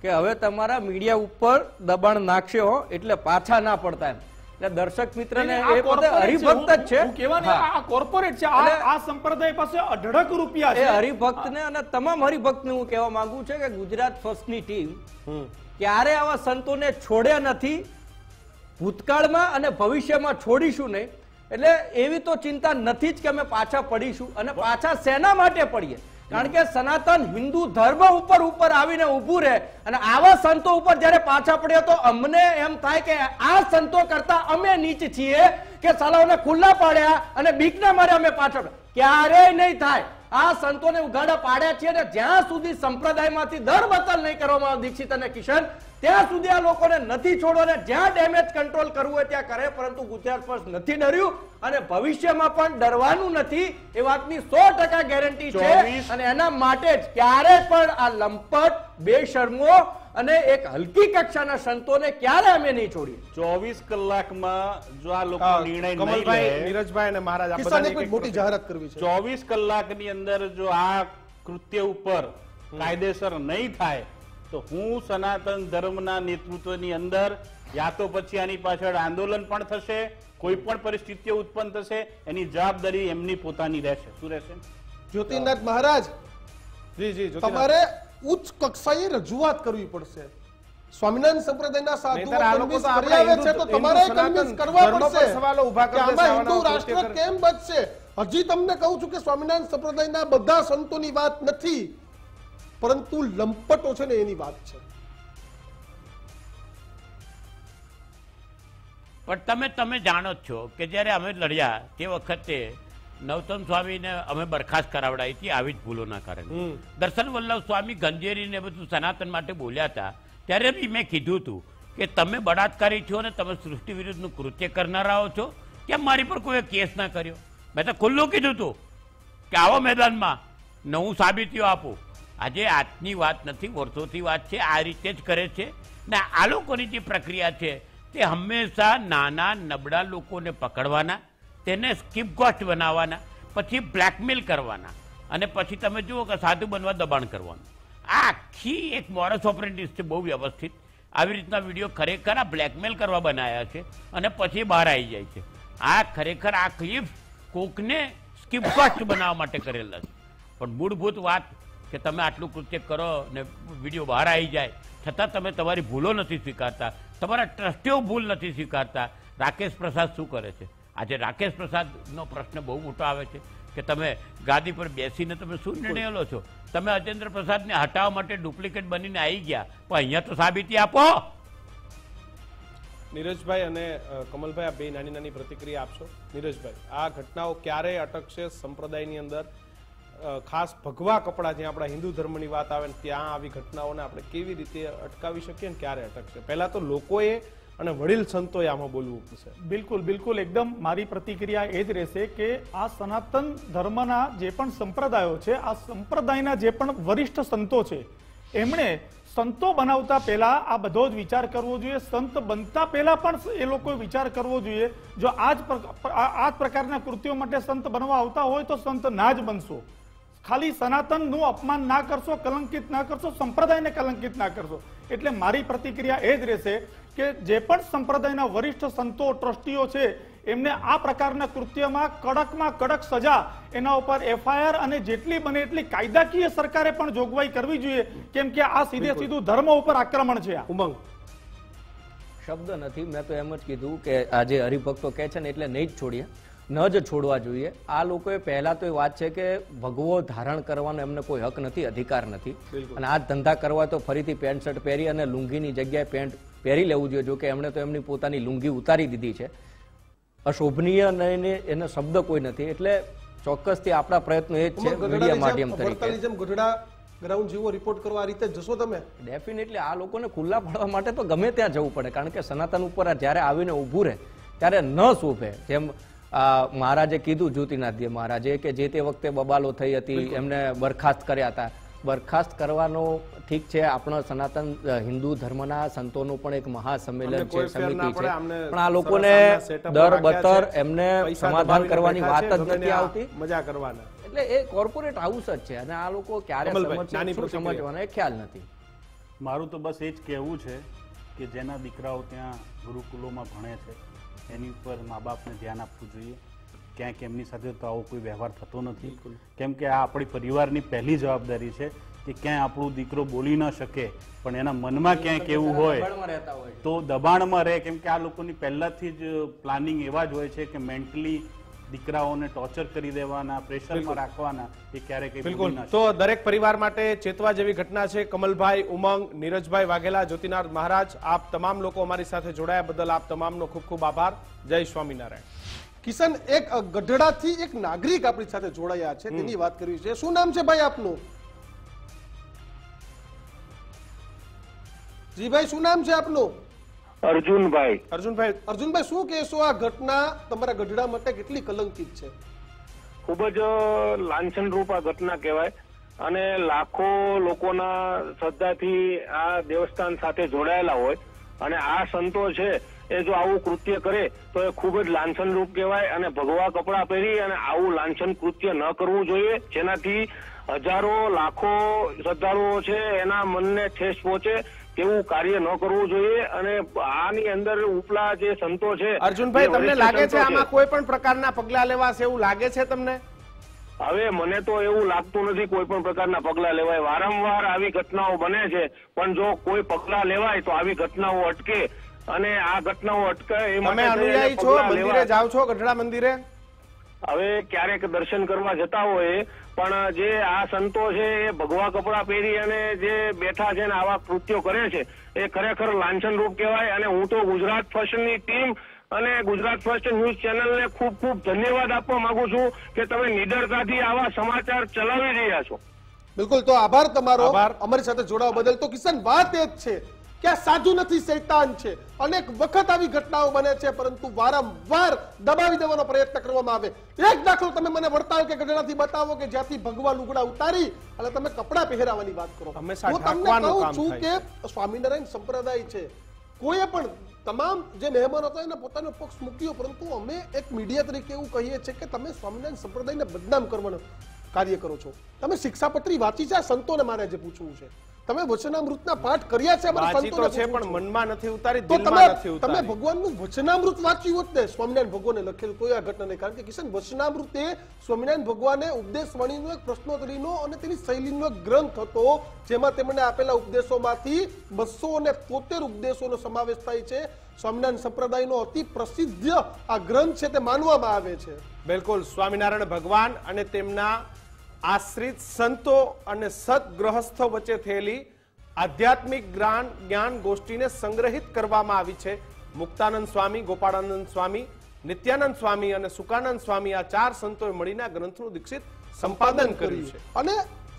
કે હવે તમારા મીડિયા ઉપર દબાણ નાખશે હો એટલે પાછા ના પડતા એમ. એટલે દર્શક મિત્રને એ પોતે હરિભક્ત જ છે. હું આ કોર્પોરેટ છે. આ આ સંપ્રદાય પાસે અઢળક રૂપિયા એ છે. હરિભક્તને અને તમામ હરિભક્તને હું કહેવા માંગુ છું કે ગુજરાત ફર્સ્ટની ટીમ ક્યારે આવા સંતોને છોડ્યા નથી? ભૂતકાળમાં અને ભવિષ્યમાં છોડીશું નહીં. એટલે એવી તો ચિંતા નથી જ કે અમે પાછા પડીશું અને પાછા શેના માટે પડીએ. કારણ કે સનાતન હિન્દુ ધર્મ ઉપર ઉપર આવીને ઊભું રહે અને આવા સંતો ઉપર જ્યારે પાછા પડ્યો તો અમને એમ થાય કે આ સંતો કરતા અમે નીચ છીએ કે સલાઓને ખુલ્લા પાડ્યા અને બીકના મારે અમે પાછા ક્યારેય નહીં થાય. આ સંતોને ઉઘાડા પાડ્યા છે અને જ્યાં સુધી સંપ્રદાયમાંથી દર બતલ નહીં કરવામાં આવે દીક્ષિત અને કિશન ત્યાં સુધી આ લોકોને નથી છોડો અને જ્યાં ડેમેજ કંટ્રોલ કરવું હોય ત્યાં કરે પરંતુ ગુજરાત ફર્સ્ટ નથી ડર્યું અને ભવિષ્યમાં પણ ડરવાનું નથી એ વાતની સો ટકા ગેરંટી છે અને એના માટે જ ક્યારે પણ આ લંપટ બેશરમો અને એક હલકી કક્ષાના સંતોને ક્યારે અમે નહીં છોડીએ? ચોવીસ કલાકમાં જો આ લોકો નિર્ણય નહીં કમલભાઈ નીરજભાઈ અને મહારાજ આ કિસાને કોઈ મોટી જાહેરાત કરવી છે? ચોવીસ કલાકની અંદર જો આ કૃત્ય ઉપર કાયદેસર નહીં થાય તો હું સનાતન ધર્મના નેતૃત્વની અંદર યા તો પછી આની પાછળ આંદોલન પણ થશે કોઈ પણ પરિસ્થિતિઓ ઉત્પન્ન થશે એની જવાબદારી એમની પોતાની રહેશે. શું રહેશે? જ્યોતિનાથ મહારાજ જી જી તમારે ઉચ્ચ કક્ષાએ રજૂઆત કરવી પડશે. સ્વામિનારાયણ સંપ્રદાયના સાધુઓ નહીંતર આ લોકો convince તો કરી આપણા આવે છે તો તમારે હિન્દુ કરવા પડશે. સવાલો ઊભા કે આમાં હિન્દુ રાષ્ટ્ર કેમ બચશે? હજી તમને કહું છું કે સ્વામિનારાયણ સંપ્રદાયના બધા સંતોની વાત નથી પરંતુ લંપટો છે ને એની વાત છે. પણ તમે તમે જાણો છો કે જ્યારે અમે લડ્યા તે વખતે નવતમ સ્વામીને અમે બરખાસ્ત કરાવડાવી હતી આવી જ ભૂલોના કારણે. દર્શન વલ્લભ સ્વામી ગંજેરીને બધું સનાતન માટે બોલ્યા હતા. ત્યારે બી મેં કીધું હતું કે તમે બળાત્કારી છો ને તમે સૃષ્ટિ વિરુદ્ધનું કૃત્ય કરનારાઓ છો કેમ મારી પર કોઈ કેસ ના કર્યો? મેં તો ખુલ્લું કીધું હતું કે આવો મેદાનમાં નવું સાબિતીઓ આપું. આજે આજની વાત નથી વર્ષોથી વાત છે આ રીતે જ કરે છે ને આ લોકોની જે પ્રક્રિયા છે તે હંમેશા નાના નબળા લોકોને પકડવાના તેને સ્કીપ ગોસ્ટ બનાવવાના, પછી બ્લેકમેલ કરવાના, અને પછી તમે જુઓ કે સાધુ બનવા દબાણ કરવાનું. આ આખી એક મોરસ ઓપરેટિવ છે બહુ વ્યવસ્થિત. આવી રીતના વીડિયો ખરેખર આ બ્લેકમેલ કરવા બનાવ્યા છે અને પછી બહાર આવી જાય છે. આ ખરેખર આ ક્લિપ કોકને સ્કીપ ગોસ્ટ બનાવવા માટે કરેલા છે. પણ મૂળભૂત વાત કે તમે આટલું કૃત્ય કરો ને વીડિયો બહાર આવી જાય, છતાં તમે તમારી ભૂલો નથી સ્વીકારતા, તમારા ટ્રસ્ટીઓ ભૂલ નથી સ્વીકારતા. રાકેશ પ્રસાદ શું કરે છે? આજે રાકેશ પ્રસાદનો પ્રશ્ન બહુ મોટો આવે છે કે તમે ગાદી પર બેસીને તમે શું નિર્ણય લો છો? તમે અજેન્દ્ર પ્રસાદને હટાવવા માટે ડુપ્લિકેટ બનીને આવી ગયા પણ અહીંયા તો સાબિતી આપો! નીરજભાઈ અને કમલભાઈ આ બે નાની નાની પ્રતિક્રિયા આપશો? નીરજભાઈ આ ઘટનાઓ ક્યારે અટકશે સંપ્રદાયની અંદર? ખાસ ભગવા કપડા જ્યાં આપણા હિન્દુ ધર્મની વાત આવે ને ત્યાં આવી ઘટનાઓને આપણે કેવી રીતે અટકાવી શકીએ ને ક્યારે અટકશે? પહેલા તો લોકોએ અને વડીલ સંતોએ આમાં બોલવું પડશે. બિલકુલ બિલકુલ. એકદમ મારી પ્રતિક્રિયા એ જ રહેશે કે આ સનાતન ધર્મના જે પણ સંપ્રદાયો છે, આ સંપ્રદાયના જે પણ વરિષ્ઠ સંતો છે, એમણે સંતો બનાવતા પહેલા આ બધો જ વિચાર કરવો જોઈએ. સંત બનતા પહેલા પણ એ લોકોએ વિચાર કરવો જોઈએ. જો આ જ આ જ પ્રકારના કૃત્યો માટે સંત બનવા આવતા હોય તો સંત ના જ બનશો. ખાલી સનાતનનું અપમાન ના કરશો, કલંકિત ના કરશો, સંપ્રદાયને કલંકિત ના કરશો. એટલે મારી પ્રતિક્રિયા એ જ રહેશે કે જે પણ સંપ્રદાયના વરિષ્ઠ સંતો ટ્રસ્ટીઓ છે એમને આ પ્રકારના કૃત્યમાં કડકમાં કડક સજા એના ઉપર એફઆઈઆર અને જેટલી બને એટલી કાયદાકીય સરકારે પણ જોગવાઈ કરવી જોઈએ કેમ કે આ સીધે સીધું ધર્મ ઉપર આક્રમણ છે ઉમંગ. શબ્દ નથી મેં તો એમ જ કીધું કે આજે હરિભક્તો કહે છે ને એટલે નહીં જ છોડીએ ન જ છોડવા જોઈએ. આ લોકોએ પહેલા તો એ વાત છે કે ભગવો ધારણ કરવાનો એમને કોઈ હક નથી અધિકાર નથી. અને આ ધંધા કરવા તો ફરીથી પેન્ટ શર્ટ પહેરી અને લુંગીની જગ્યાએ પેન્ટ પહેરી લેવું જોઈએ. જો કે એમણે તો એમની પોતાની લુંગી ઉતારી દીધી છે. અશોભનીય અને એને- શબ્દ કોઈ નથી. એટલે ચોક્કસથી આપણા પ્રયત્નો એ જ છે મીડિયા માધ્યમ તરીકે ગ્રાઉન્ડ જેવો રિપોર્ટ કરવા આ રીતે જશો તમે? ડેફિનેટલી આ લોકોને ખુલ્લા પડવા માટે તો ગમે ત્યાં જવું પડે. કારણ કે સનાતન ઉપર આ જ્યારે આવીને ઊભું રહે ત્યારે ન શોભે. જેમ આ મહારાજે કીધું જ્યોતિનાથજી મહારાજે કે જે તે વખતે બબાલો થઈ હતી એમને બરખાસ્ત કર્યા હતા. બરખાસ્ત કરવાનો ઠીક છે આપણા સનાતન હિન્દુ ધર્મના સંતોનું પણ એક મહાસંમેલન છે સમિતિ છે. પણ આ લોકોને દર બતર એમને સમાધાન કરવાની વાત જ નથી આવતી. મજા કરવાના. એટલે એ કોર્પોરેટ હાઉસ જ છે અને આ લોકો ક્યારે. સમજવાનો એ ખ્યાલ નથી. મારું તો બસ એ જ કહેવું છે કે જેના દીકરાઓ ત્યાં ગુરુકુલોમાં ભણે છે એની ઉપર મા બાપને ધ્યાન આપવું જોઈએ. ક્યાંક એમની સાથે તો આવો કોઈ વ્યવહાર થતો નથી. કેમ કે આ આપણી પરિવારની પહેલી જવાબદારી છે કે ક્યાંય આપણું દીકરો બોલી ન શકે પણ એના મનમાં ક્યાંય કેવું હોય. તો દબાણમાં રહે. કેમ કે આ લોકોની પહેલાથી જ પ્લાનિંગ એવા જ હોય છે કે મેન્ટલી દીકરાઓને ટોર્ચર કરી દેવાના પ્રેશરમાં રાખવાના એ ક્યારેક બિલકુલ. તો દરેક પરિવાર માટે ચેતવા જેવી ઘટના છે. કમલભાઈ ઉમંગ નીરજભાઈ વાઘેલા જ્યોતિનાથ મહારાજ આપ તમામ લોકો અમારી સાથે જોડાયા બદલ આપ તમામનો ખૂબ ખૂબ આભાર. જય સ્વામિનારાયણ. કિશન એક ગઢડાથી એક નાગરિક આપણી સાથે જોડાયા છે. તેની વાત કરવી છે. શું નામ છે ભાઈ આપનું? જી ભાઈ શું નામ છે આપનું? અર્જુનભાઈ. અર્જુનભાઈ અર્જુનભાઈ શું કહેશો આ ઘટના તમારા ગઢડા માટે કેટલી કલંકિત છે? ખૂબ જ લાંછન રૂપ આ ઘટના કહેવાય અને લાખો લોકોના શ્રદ્ધાથી આ દેવસ્થાન સાથે જોડાયેલા હોય અને આ સંતો છે એ જો આવું કૃત્ય કરે તો એ ખૂબ જ લાંછન રૂપ કહેવાય અને ભગવા કપડાં પહેરી અને આવું લાંછન કૃત્ય ન કરવું જોઈએ. જેનાથી હજારો લાખો શ્રદ્ધાળુઓ છે એના મનને ઠેસ પહોંચે તેવું કાર્ય ન કરવું જોઈએ અને આની અંદર ઉપલા જે સંતો છે અર્જુનભાઈ તમને લાગે છે આમાં કોઈ પણ પ્રકારના પગલા લેવાશે એવું લાગે છે તમને? હવે મને તો એવું લાગતું નથી કોઈ પણ પ્રકારના પગલા લેવાય. વારંવાર આવી ઘટનાઓ બને છે પણ જો કોઈ પગલા લેવાય તો આવી ઘટનાઓ અટકે. અને આ ઘટનાઓ અટકે એ તમે અનુયાયી છો મંદિરે. જાઓ છો ગઢડા મંદિરે? હવે ક્યારેક દર્શન કરવા જતા હોય પણ જે આ સંતો છે એ ભગવા કપડા પહેરી અને જે બેઠા છે ને આવા કૃત્યો કરે છે એ ખરેખર લાંછન રૂપ કહેવાય. અને હું તો ગુજરાત ફર્સ્ટની ટીમ અને ગુજરાત ફર્સ્ટ ન્યૂઝ ચેનલને ખૂબ ખૂબ ધન્યવાદ આપવા માંગુ છું કે તમે નિડરતાથી આવા સમાચાર ચલાવી રહ્યા છો. બિલકુલ તો આભાર તમારો. અમારી સાથે જોડાવા બદલ તો કિશન વાત એ જ છે. કે આ સાધુ નથી શૈતાન છે. અનેક વખત આવી ઘટનાઓ બને છે પરંતુ વારંવાર દબાવી દેવાનો પ્રયત્ન કરવામાં આવે. એક દાખલો તમે મને વડતાલ કે ગઢડાથી બતાવો કે જ્યાંથી ભગવા લુગડા ઉતારી અને તમે કપડા પહેરાવાની વાત કરો. હું તમને કહું છું કે સ્વામિનારાયણ સંપ્રદાય છે. કોઈએ પણ તમામ જે મહેમાનો હતા એને પોતાનો પક્ષ મૂક્યો પરંતુ અમે એક મીડિયા તરીકે એવું કહીએ છીએ કે તમે સ્વામિનારાયણ સંપ્રદાયને બદનામ કરવાનું કાર્ય કરો છો. તમે શિક્ષાપત્રી વાંચી છે સંતોને મારે જે પૂછવું છે? તમે વચનામૃતના પાઠ કર્યા છે અમારા વાંચી છે પણ મનમાં નથી ઉતારી તમે દિલમાં નથી તમે ભગવાનનું વચનામૃત વાંચ્યું હોત ને સ્વામિનારાયણ ભગવાને લખેલું કોઈ આ ઘટના નહીં કારણ કે કિશન વચનામૃતે સ્વામિનારાયણ ભગવાને ઉપદેશ વાણીનો એક પ્રશ્નોત્તરીનો અને તેની શૈલીનો એક ગ્રંથ હતો જેમાં તેમણે આપેલા ઉપદેશોમાંથી બસો અને તોતેર ઉપદેશોનો સમાવેશ થાય છે. સ્વામિનારાયણ સંપ્રદાયનો અતિ પ્રસિદ્ધ આ ગ્રંથ છે તે માનવામાં આવે છે. બિલકુલ સ્વામિનારાયણ ભગવાન અને તેમના આશ્રિત સંતો અને સદગ્રહસ્થ વચ્ચે થયેલી આધ્યાત્મિક જ્ઞાન જ્ઞાન ગોષ્ઠીને સંગ્રહિત કરવામાં આવી છે. મુક્તાનંદ સ્વામી, ગોપાળાનંદ સ્વામી, નિત્યાનંદ સ્વામી અને સુકાનંદ સ્વામી આ ચાર સંતોએ મળીને આ ગ્રંથનું દીક્ષિત સંપાદન કર્યું છે. અને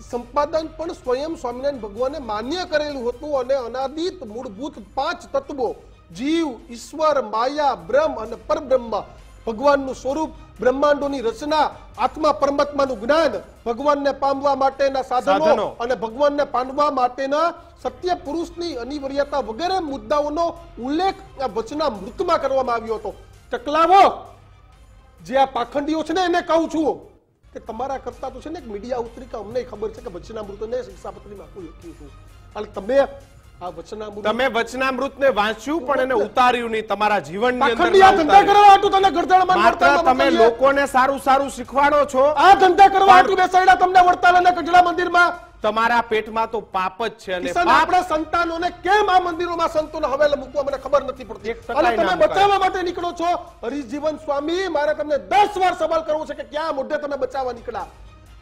સંપાદન પણ સ્વયં સ્વામિનારાયણ ભગવાને માન્ય કરેલું હતું અને અનાદિત મૂળભૂત પાંચ તત્વો જીવ, ઈશ્વર, માયા, બ્રહ્મ અને પરબ્રહ્મ ભગવાનનું સ્વરૂપ બ્રહ્માંડોની રચના આત્મા પરમાત્માનું જ્ઞાન ભગવાનને પામવા માટેના સાધનો. અને ભગવાનને પામવા માટેના સત્ય પુરુષની અનિવાર્યતા વગેરે મુદ્દાઓનો ઉલ્લેખ આ વચનામૃતમાં કરવામાં આવ્યો હતો. ટકલાવો! જે આ પાખંડીઓ છે ને એને કહું છું કે તમારા કરતા તો છે ને એક મીડિયા ઉતરી કે અમને ખબર છે કે વચનામૃતને શિક્ષાપત્રીમાં આખું લખ્યું હતું. અને તમે આ વચનામૃત ને વાંચ્યું પણ એને ઉતાર્યું નહીં. તમારા જીવનની અંદર પાખંડી આ ના ધંધા ઉતાર્યું. કરવા હાટુ તને ગરદણમાં માત્ર વડતાલમાં તમે લોકોને સારું સારું શીખવાડો છો. આ ધંધા કરવા બેસાડ્યા તમને વડતાલ અને કજડા મંદિરમાં. તમારા પેટમાં તો પાપ જ છે અને આપણા સંતાનોને કેમ આ મંદિરોમાં સંતોને હવેલે મૂકવા મને ખબર નથી પડતી. અને તમે બચાવવા માટે નીકળો છો. હરિજીવન સ્વામી મારે તમને દસ વાર સવાલ કરવો છે કે ક્યાં મોઢે તમે બચાવવા નીકળ્યા?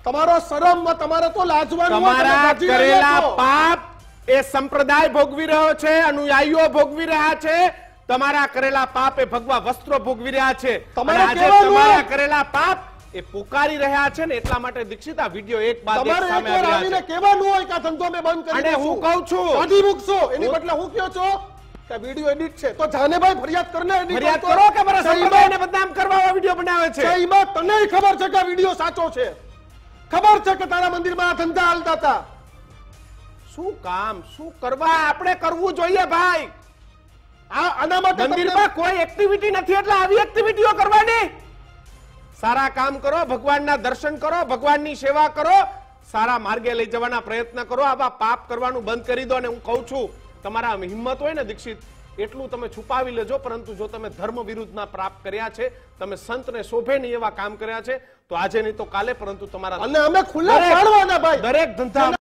તમારો શરમમાં તમારે તો લાજવાનું તમારા કરેલા પાપ એ સંપ્રદાય ભોગવી રહ્યો છે અનુયાયીઓ ભોગવી રહ્યા છે તમારા કરેલા પાપ એ ભગવા વસ્ત્રો ભોગવી રહ્યા છે. તમારે કરેલા પાપ એ પોકારી રહ્યા છે ને એટલા માટે દીક્ષિત આ વીડિયો એક બાદ એક સામે આવી રહ્યા છે. હોય કે ધંધો મે બંધ કરી અને હું. કહું છું. કાઢી મૂકશો. એની બદલે હું કયો છો? કે વીડિયો એડિટ છે. તો જાને ભાઈ ફરિયાદ કરને એની ફરિયાદ કરો કે મારા સંપ્રદાયને બદનામ કરવા વીડિયો બનાવે છે? સહીમાં તને ખબર છે કે વીડિયો સાચો છે? ખબર છે કે તારા મંદિરમાં આ ધંધા હાલતા હતા? શું કામ? શું કરવા? આપણે કરવું જોઈએ ભાઈ. આ અનામત મંદિરમાં કોઈ એક્ટિવિટી નથી એટલે આવી એક્ટિવિટીઓ કરવાની. સારા કામ કરો ભગવાનના દર્શન કરો ભગવાનની સેવા કરો સારા માર્ગે લઈ જવાના પ્રયત્ન કરો આવા પાપ કરવાનું બંધ કરી દો અને હું કહું છું તમારા હિંમત હોય ને દીક્ષિત એટલું તમે છુપાવી લેજો પરંતુ જો તમે ધર્મ વિરુદ્ધના પ્રાપ્ત કર્યા છે તમે સંતને શોભે નહીં એવા કામ કર્યા છે તો આજે નહીં તો કાલે પરંતુ તમારા અને અમે ખુલ્લા પાડવાના ભાઈ. દરેક ધંધા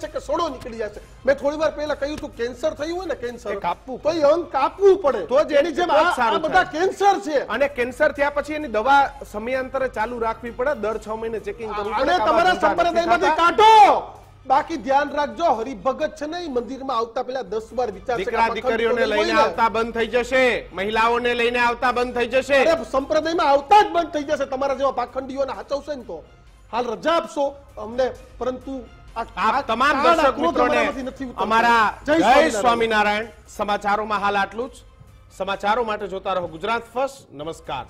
છે. કે સોડો નીકળી જશે. મેં થોડી વાર પહેલા કહ્યું હતું કેન્સર થયું હોય ને કેન્સર કાપવું તો એ અંગ કાપવું પડે. તો જ એની જેમ આ બધા કેન્સર છે. અને કેન્સર થયા પછી એની દવા સમયાંતરે ચાલુ રાખવી પડે. દર છ મહિને ચેકિંગ કરવું અને તમારા સંપ્રદાય સંપ્રદાયમાંથી કાઢો! બાકી ધ્યાન રાખજો હરિભગત છે ને મંદિરમાં આવતા પેલા દસ વાર દીકરા દીકરીઓને લઈને આવતા બંધ થઈ જશે મહિલાઓને લઈને આવતા બંધ થઈ જશે. સંપ્રદાયમાં આવતા જ બંધ થઈ જશે તમારા જેવા પાખંડીઓને હાચવશે ને તો. હાલ રજા આપશો અમને પરંતુ આપ તમામ દર્શક મિત્રોને. અમારા જય. સ્વામિનારાયણ. સમાચારોમાં હાલ આટલું જ. સમાચારો માટે જોતા રહો ગુજરાત ફર્સ્ટ. નમસ્કાર.